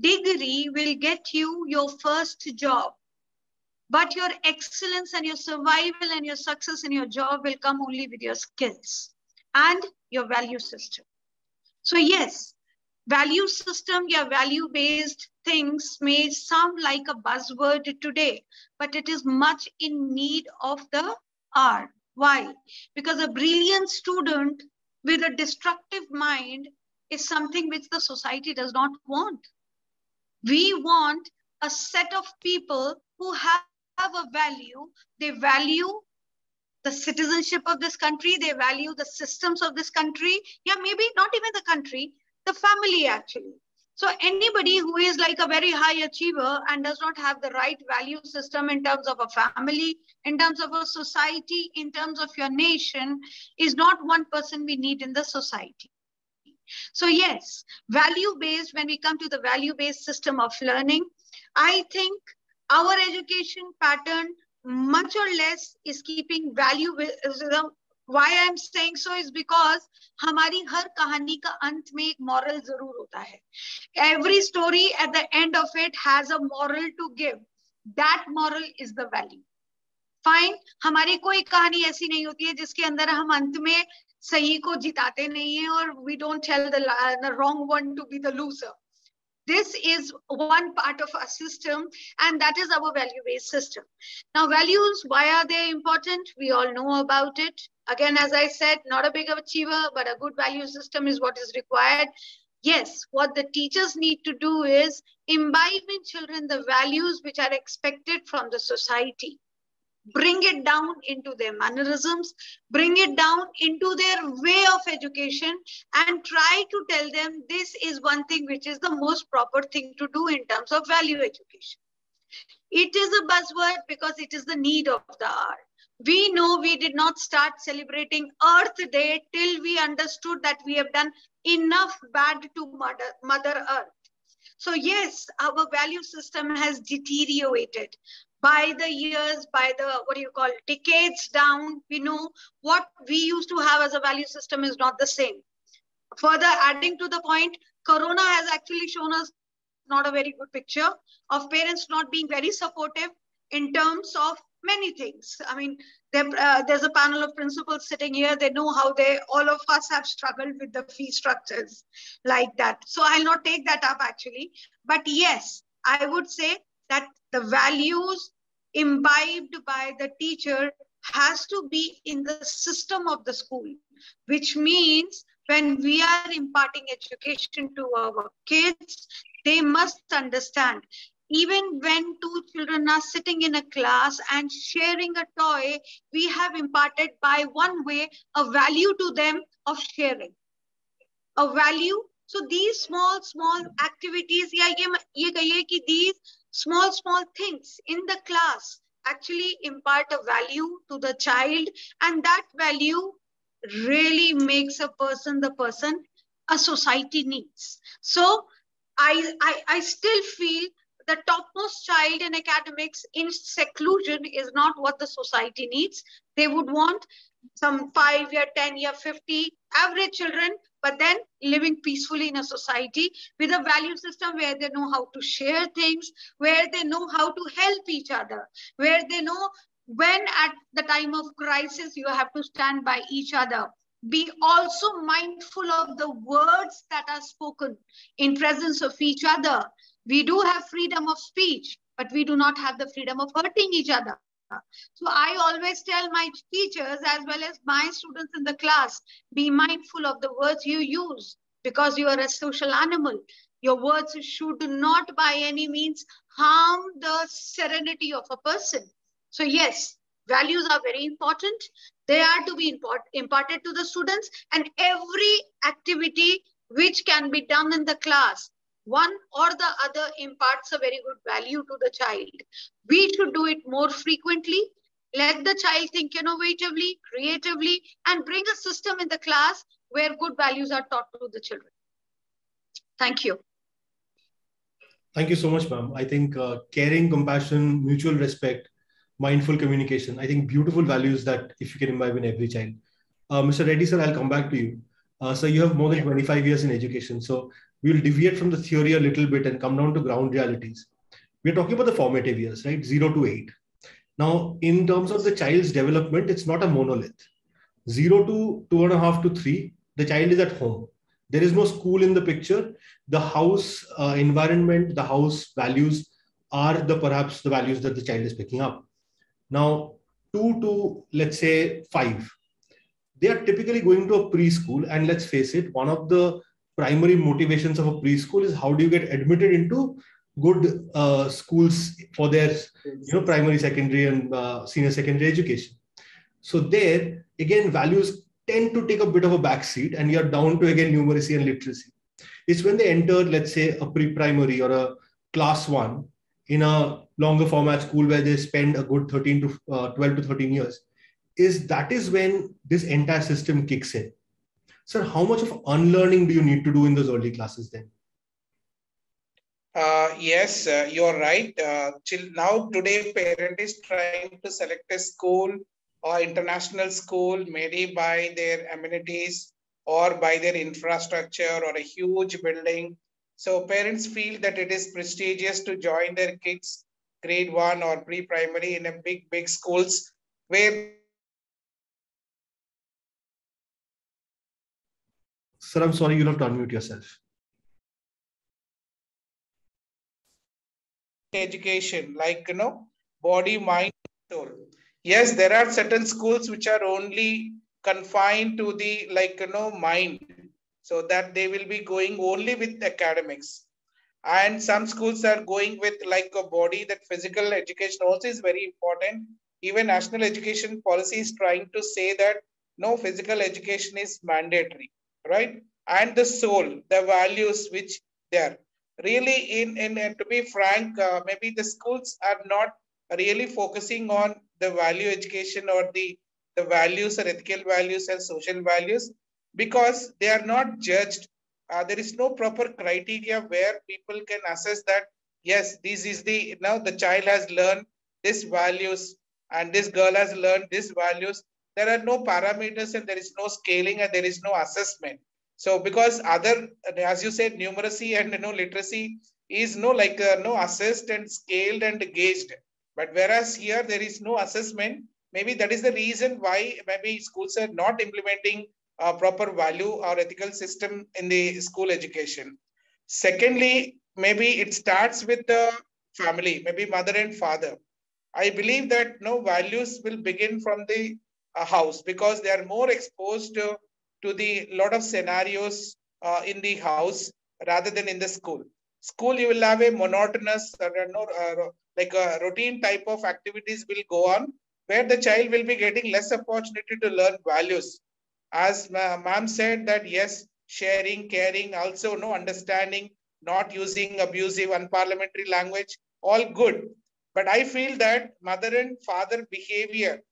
degree will get you your first job. But your excellence and your survival and your success in your job will come only with your skills and your value system. So, yes, value system, your value based things may sound like a buzzword today, but it is much in need of the hour. Why? Because a brilliant student with a destructive mind is something which the society does not want. We want a set of people who have, have a value. They value the citizenship of this country. They value the systems of this country. Yeah, maybe not even the country, the family actually. So anybody who is like a very high achiever and does not have the right value system in terms of a family, in terms of a society, in terms of your nation, is not one person we need in the society. So yes, value-based, when we come to the value-based system of learning, I think our education pattern much or less is keeping value why I'm saying so is because हमारी हर कहानी का अंत में एक moral ज़रूर होता है every story at the end of it has a moral to give that moral is the value fine हमारी कोई कहानी ऐसी नहीं होती है जिसके अंदर हम अंत में सही को जिताते नहीं है और we don't tell the, the wrong one to be the loser this is one part of our system and that is our value based system now values why are they important we all know about it again as i said not a big achiever but a good value system is what is required yes what the teachers need to do is imbibe in children the values which are expected from the society bring it down into their mannerisms, bring it down into their way of education, and try to tell them this is one thing which is the most proper thing to do in terms of value education. It is a buzzword because it is the need of the hour. We know we did not start celebrating Earth Day till we understood that we have done enough bad to Mother, Mother Earth. So yes, our value system has deteriorated by the years, by the, what do you call, decades down, we know what we used to have as a value system is not the same. Further adding to the point, Corona has actually shown us not a very good picture of parents not being very supportive in terms of many things. I mean, uh, there's a panel of principals sitting here. They know how they, all of us have struggled with the fee structures like that. So I'll not take that up actually. But yes, I would say that the values imbibed by the teacher has to be in the system of the school, which means when we are imparting education to our kids, they must understand. Even when two children are sitting in a class and sharing a toy, we have imparted by one way a value to them of sharing. A value. So these small, small activities, yeah, ye, ye these small, small things in the class actually impart a value to the child and that value really makes a person the person a society needs. So I, I, I still feel the topmost child in academics in seclusion is not what the society needs. They would want some five year, 10 year, 50 average children but then living peacefully in a society with a value system where they know how to share things, where they know how to help each other, where they know when at the time of crisis you have to stand by each other. Be also mindful of the words that are spoken in presence of each other. We do have freedom of speech, but we do not have the freedom of hurting each other. So I always tell my teachers as well as my students in the class, be mindful of the words you use because you are a social animal. Your words should not by any means harm the serenity of a person. So yes, values are very important. They are to be import, imparted to the students and every activity which can be done in the class one or the other imparts a very good value to the child. We should do it more frequently. Let the child think innovatively, creatively, and bring a system in the class where good values are taught to the children. Thank you. Thank you so much, ma'am. I think uh, caring, compassion, mutual respect, mindful communication, I think beautiful values that if you can imbibe in every child. Uh, Mr. Reddy, sir, I'll come back to you. Uh, so you have more than 25 years in education. So we'll deviate from the theory a little bit and come down to ground realities. We're talking about the formative years, right? Zero to eight. Now, in terms of the child's development, it's not a monolith. Zero to two and a half to three, the child is at home. There is no school in the picture. The house uh, environment, the house values are the perhaps the values that the child is picking up. Now, two to let's say five, they are typically going to a preschool. And let's face it, one of the primary motivations of a preschool is how do you get admitted into good uh, schools for their you know primary secondary and uh, senior secondary education. So there again values tend to take a bit of a backseat and you're down to again numeracy and literacy. It's when they enter let's say a pre-primary or a class one in a longer format school where they spend a good 13 to uh, 12 to 13 years is that is when this entire system kicks in sir how much of unlearning do you need to do in those early classes then uh, yes, uh, you're right. Uh, now today, parent is trying to select a school or international school, maybe by their amenities or by their infrastructure or a huge building. So parents feel that it is prestigious to join their kids grade one or pre-primary in a big, big schools where Sir, I'm sorry, you'll have to unmute yourself. education, like, you know, body, mind, soul. Yes, there are certain schools which are only confined to the, like, you know, mind. So that they will be going only with academics. And some schools are going with like a body that physical education also is very important. Even national education policy is trying to say that no physical education is mandatory, right? And the soul, the values which there really in, in and to be frank uh, maybe the schools are not really focusing on the value education or the the values or ethical values and social values because they are not judged uh, there is no proper criteria where people can assess that yes this is the now the child has learned this values and this girl has learned these values there are no parameters and there is no scaling and there is no assessment so because other, as you said, numeracy and you know literacy is no like uh, no assessed and scaled and gauged. But whereas here there is no assessment, maybe that is the reason why maybe schools are not implementing a proper value or ethical system in the school education. Secondly, maybe it starts with the family, maybe mother and father. I believe that no values will begin from the uh, house because they are more exposed to to the lot of scenarios uh, in the house rather than in the school. School, you will have a monotonous, uh, uh, like a routine type of activities will go on where the child will be getting less opportunity to learn values. As ma'am said that yes, sharing, caring, also no understanding, not using abusive, unparliamentary language, all good. But I feel that mother and father behavior,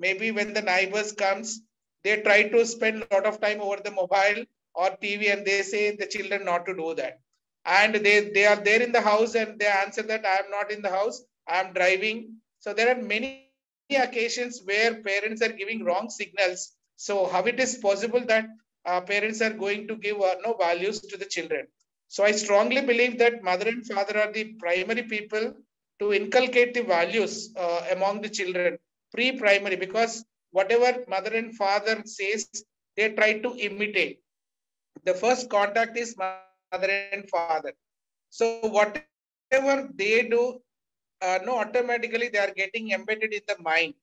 maybe when the neighbors comes, they try to spend a lot of time over the mobile or TV and they say the children not to do that. And they, they are there in the house and they answer that I am not in the house, I am driving. So there are many occasions where parents are giving wrong signals. So how it is possible that uh, parents are going to give uh, no values to the children. So I strongly believe that mother and father are the primary people to inculcate the values uh, among the children pre-primary because whatever mother and father says, they try to imitate. The first contact is mother and father. So whatever they do, uh, no, automatically they are getting embedded in the mind.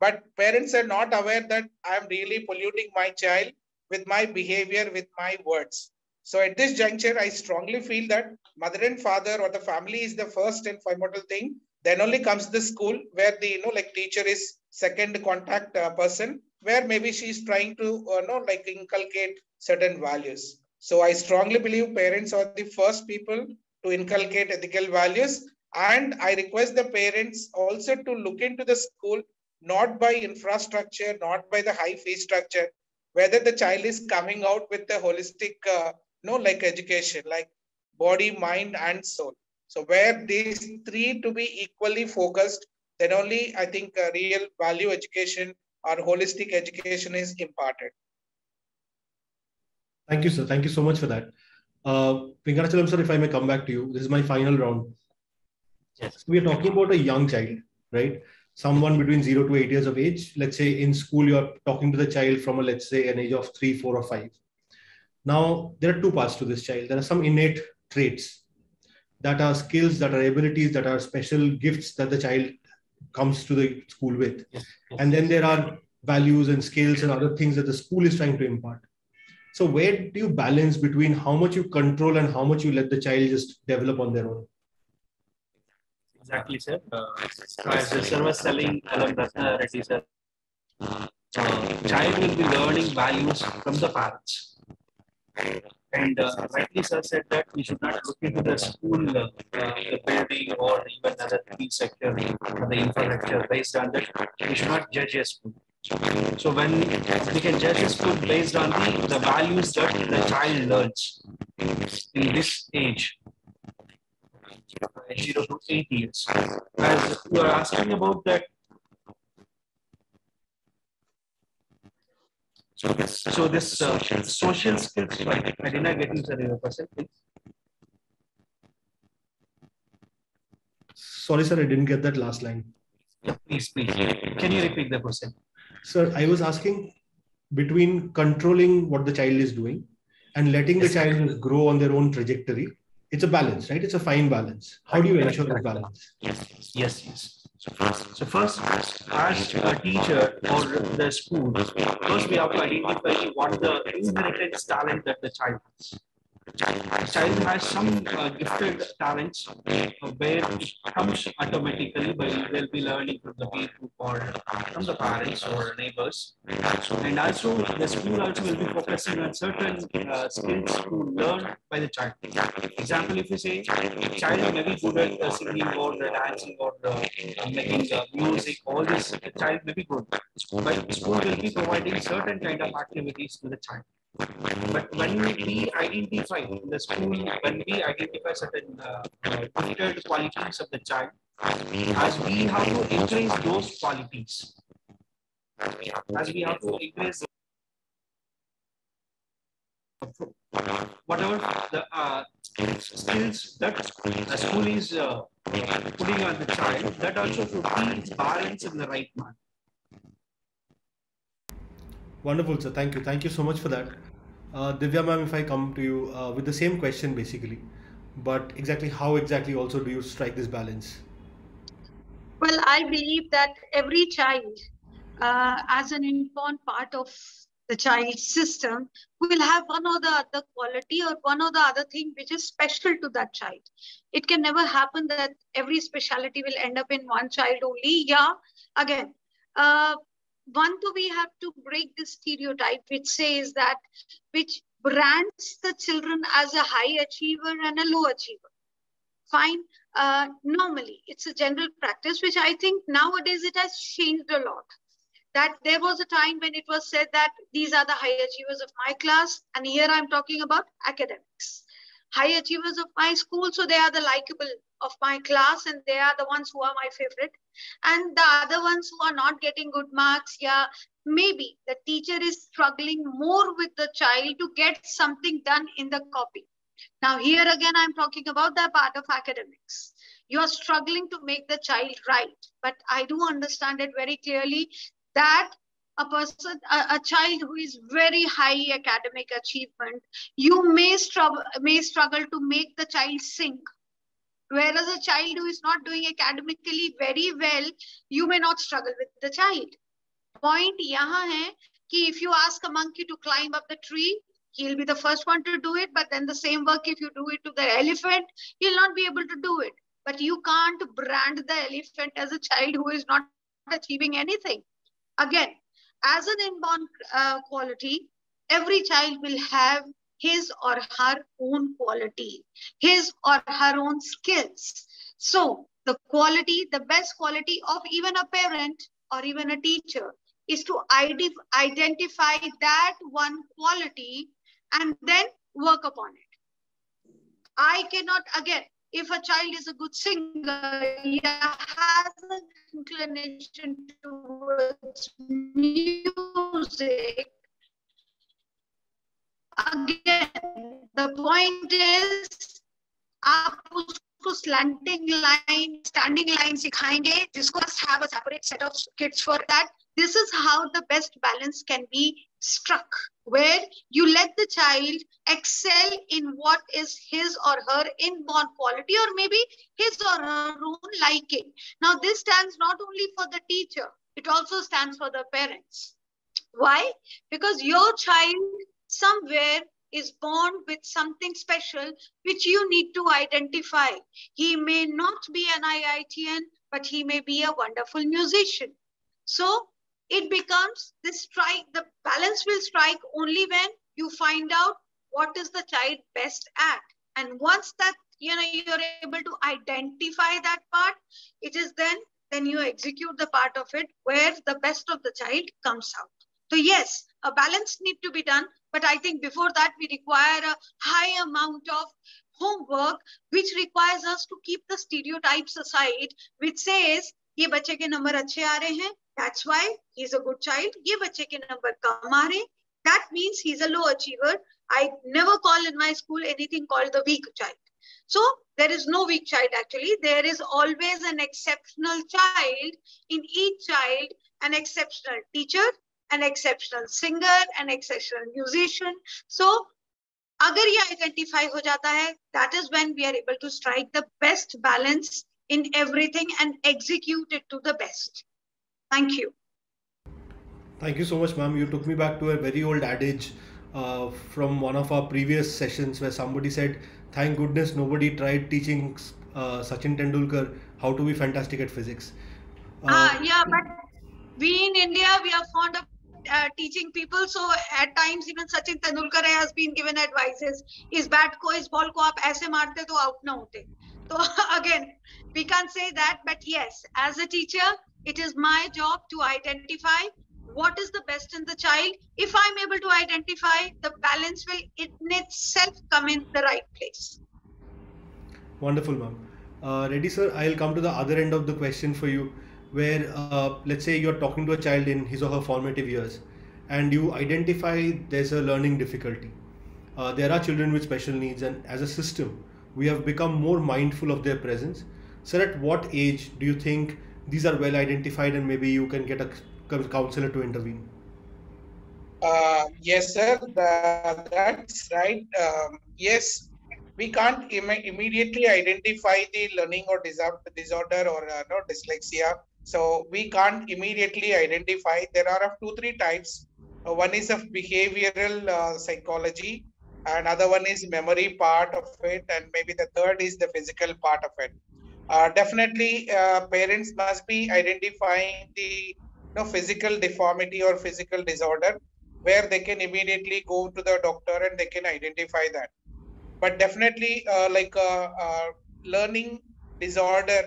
But parents are not aware that I am really polluting my child with my behavior, with my words. So at this juncture, I strongly feel that mother and father or the family is the first and fundamental thing. Then only comes the school where the you know like teacher is second contact uh, person where maybe she's trying to uh, know like inculcate certain values. So i strongly believe parents are the first people to inculcate ethical values. And i request the parents also to look into the school not by infrastructure not by the high fee structure whether the child is coming out with a holistic uh, no like education like body mind and soul so where these three to be equally focused then only I think uh, real value education or holistic education is imparted. Thank you, sir. Thank you so much for that. Uh, Venkatachalam sir, if I may come back to you, this is my final round. Yes. We are talking about a young child, right? Someone between zero to eight years of age. Let's say in school, you're talking to the child from a, let's say, an age of three, four, or five. Now, there are two parts to this child. There are some innate traits that are skills, that are abilities, that are special gifts that the child comes to the school with. And then there are values and skills and other things that the school is trying to impart. So where do you balance between how much you control and how much you let the child just develop on their own? Exactly, sir. Uh, as the sir was telling, Allam Ratna Reddy sir, uh, child will be learning values from the parents. And uh, rightly sir said that we should not look into the school, uh, the building or even other field sector or the infrastructure based on that. We should not judge a school. So when we can judge a school based on the, the values that the child learns in this age, zero to eight years. As you are asking about that. So this, so this uh, social skills, sorry, I did not get you, sir, your question, please. Sorry, sir, I didn't get that last line. Yeah, please, please. Can you repeat the question? Sir, I was asking between controlling what the child is doing and letting the child grow on their own trajectory. It's a balance, right? It's a fine balance. How do you ensure that balance? Yes, yes, yes. So first, as a teacher or the school, first we have to identify what the inherited talent that the child has. Child has some uh, gifted talents uh, where it comes automatically by they'll be learning from the group or from the parents or neighbors. And also the school also will be focusing on certain uh, skills to learn by the child. Example, if you say child may be good at uh, singing or uh, dancing or uh, making uh, music, all this child may be good. But school will be providing certain kind of activities to the child. But when we identify the school, when we identify certain uh, gifted qualities of the child, as we have to increase those qualities, as we have to increase whatever the uh, skills that the school is uh, putting on the child, that also should be balanced in the right manner. Wonderful, sir. Thank you. Thank you so much for that. Uh, Divya ma'am, if I come to you uh, with the same question basically, but exactly how exactly also do you strike this balance? Well, I believe that every child, uh, as an inborn part of the child system, will have one or the other quality or one or the other thing which is special to that child. It can never happen that every speciality will end up in one child only. Yeah, again, uh, one to we have to break the stereotype which says that which brands the children as a high achiever and a low achiever. Fine uh, normally it's a general practice which i think nowadays it has changed a lot. That there was a time when it was said that these are the high achievers of my class and here i'm talking about academics. High achievers of my school so they are the likable of my class and they are the ones who are my favorite. And the other ones who are not getting good marks yeah maybe the teacher is struggling more with the child to get something done in the copy. Now here again i'm talking about the part of academics. You are struggling to make the child right but i do understand it very clearly that a person, a, a, child who is very high academic achievement, you may struggle, may struggle to make the child sing. Whereas a child who is not doing academically very well, you may not struggle with the child. Point yahan hai ki if you ask a monkey to climb up the tree, he'll be the first one to do it. But then the same work, if you do it to the elephant, he'll not be able to do it. But you can't brand the elephant as a child who is not achieving anything. Again, as an inborn uh, quality, every child will have his or her own quality, his or her own skills. So the quality, the best quality of even a parent or even a teacher is to identify that one quality and then work upon it. I cannot, again, if a child is a good singer, he has an inclination towards music, again the point is आप उसको slanting line standing line सिखाएंगे जिसको must have a separate set of kids for that this is how the best balance can be struck where you let the child excel in what is his or her inborn quality or maybe his or her own liking now this stands not only for the teacher it also stands for the parents why because your child somewhere is born with something special which you need to identify. He may not be an IITian, but he may be a wonderful musician. So it becomes this strike, the balance will strike only when you find out what is the child best at. And once that you know you're able to identify that part, it is then then you execute the part of it where the best of the child comes out. So yes, a balance need to be done, but I think before that we require a high amount of homework, which requires us to keep the stereotypes aside, which says ये बच्चे के number अच्छे आ रहे हैं that's why he's a good child ये बच्चे के number कम आ रहे that means he's a low achiever I never call in my school anything called the weak child so there is no weak child actually there is always an exceptional child in each child an exceptional teacher an exceptional singer an exceptional musician. So agar ye identify ho jata hai that is when we are able to strike the best balance in everything and execute it to the best. Thank you. Thank you so much ma'am. You took me back to a very old adage uh, from one of our previous sessions where somebody said thank goodness nobody tried teaching uh, sachin tendulkar how to be fantastic at physics. Uh, uh, yeah but we in india we are fond of uh, teaching people. So at times even Sachin Tendulkar has been given advices. Is bat ko is ball ko aap aise marte to out na hote. So again, we can't say that, but yes, as a teacher, it is my job to identify what is the best in the child. If I'm able to identify, the balance will in itself come in the right place. Wonderful, ma'am. Uh, Reddy, sir? I'll come to the other end of the question for you where uh, let's say you're talking to a child in his or her formative years and you identify there's a learning difficulty. Uh, there are children with special needs and as a system we have become more mindful of their presence. So at what age do you think these are well identified and maybe you can get a counselor to intervene? Uh, yes sir the, that's right. Um, yes we can't Im- immediately identify the learning or disorder or uh, no dyslexia so we can't immediately identify. There are of two, three types. Uh, one is of behavioral uh, psychology, another one is memory part of it, and maybe the third is the physical part of it. Uh, definitely, uh, parents must be identifying the you know, physical deformity or physical disorder where they can immediately go to the doctor and they can identify that. But definitely, uh, like uh, learning disorder,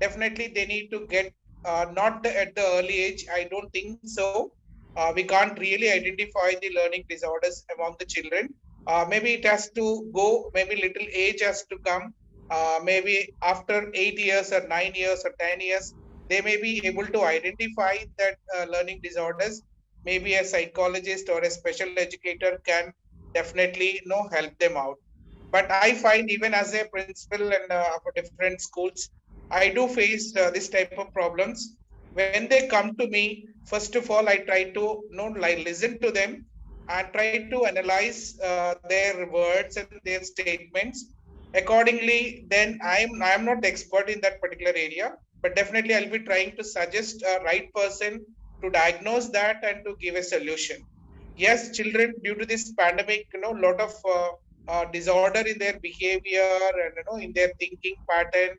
definitely they need to get uh, not at the early age. I don't think so. Uh, we can't really identify the learning disorders among the children. Uh, maybe it has to go, maybe little age has to come. Uh, maybe after eight years or nine years or 10 years, they may be able to identify that uh, learning disorders. Maybe a psychologist or a special educator can definitely you know help them out. But I find even as a principal and for different schools, I do face uh, this type of problems. When they come to me, first of all, I try to you know, like listen to them and try to analyze uh, their words and their statements. Accordingly, then I'm I'm not expert in that particular area, but definitely I'll be trying to suggest a right person to diagnose that and to give a solution. Yes, children due to this pandemic, you know, lot of uh, uh, disorder in their behavior and you know in their thinking pattern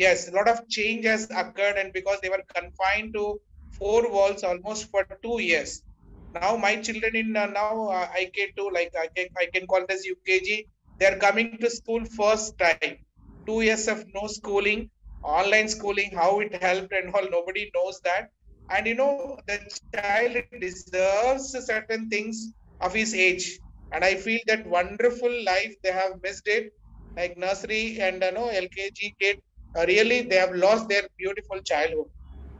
yes, a lot of change has occurred, and because they were confined to four walls almost for two years. Now my children in uh, now uh, IK2, like I can, I can call this UKG, they are coming to school first time. Two years of no schooling, online schooling, how it helped and all, nobody knows that. And you know, the child deserves certain things of his age. And I feel that wonderful life they have missed it, like nursery and you know LKG kid really they have lost their beautiful childhood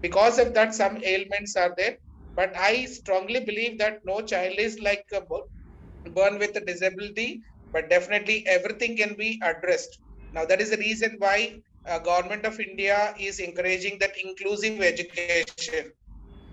because of that some ailments are there but i strongly believe that no child is like a born with a disability, but definitely everything can be addressed. Now that is the reason why uh, government of India is encouraging that inclusive education.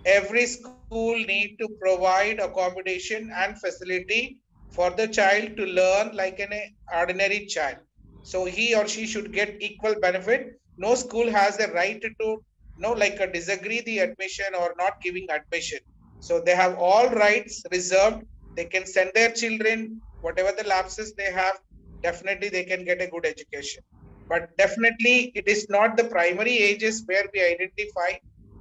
Every school need to provide accommodation and facility for the child to learn like an ordinary child. So he or she should get equal benefit. No school has the right to no like a disagree the admission or not giving admission. So they have all rights reserved. They can send their children whatever the lapses they have. Definitely they can get a good education but definitely it is not the primary ages where we identify.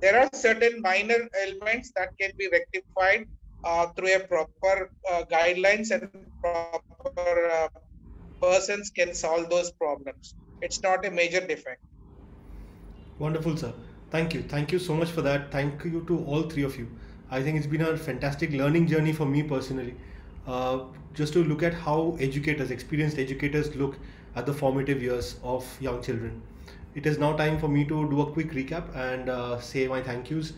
There are certain minor elements that can be rectified uh, through a proper uh, guidelines and proper uh, persons can solve those problems. It's not a major defect. Wonderful, sir. Thank you. Thank you so much for that. Thank you to all three of you. I think it's been a fantastic learning journey for me personally. Uh, just to look at how educators, experienced educators, look at the formative years of young children. It is now time for me to do a quick recap and uh, say my thank yous.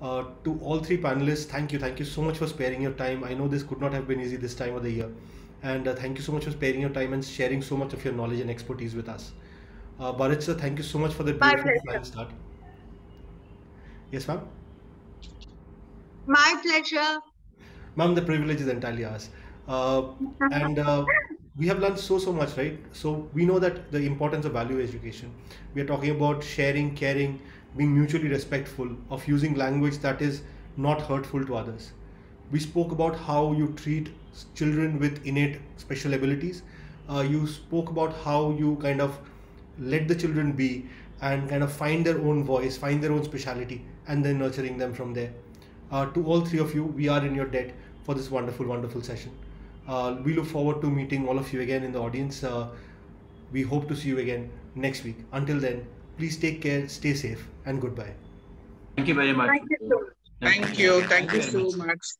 Uh, to all three panelists, thank you. Thank you so much for sparing your time. I know this could not have been easy this time of the year. And uh, thank you so much for sparing your time and sharing so much of your knowledge and expertise with us. Uh, Burrett sir, thank you so much for the beautiful flying start. Yes, ma'am? My pleasure. Ma'am, the privilege is entirely ours. Uh, and uh, we have learned so so much right so we know that the importance of value education we are talking about sharing caring being mutually respectful of using language that is not hurtful to others we spoke about how you treat children with innate special abilities uh, you spoke about how you kind of let the children be and kind of find their own voice find their own speciality and then nurturing them from there uh, to all three of you we are in your debt for this wonderful wonderful session uh, we look forward to meeting all of you again in the audience. Uh, we hope to see you again next week. Until then, please take care, stay safe, and goodbye. Thank you very much. Thank you. Thank you, Thank you so much.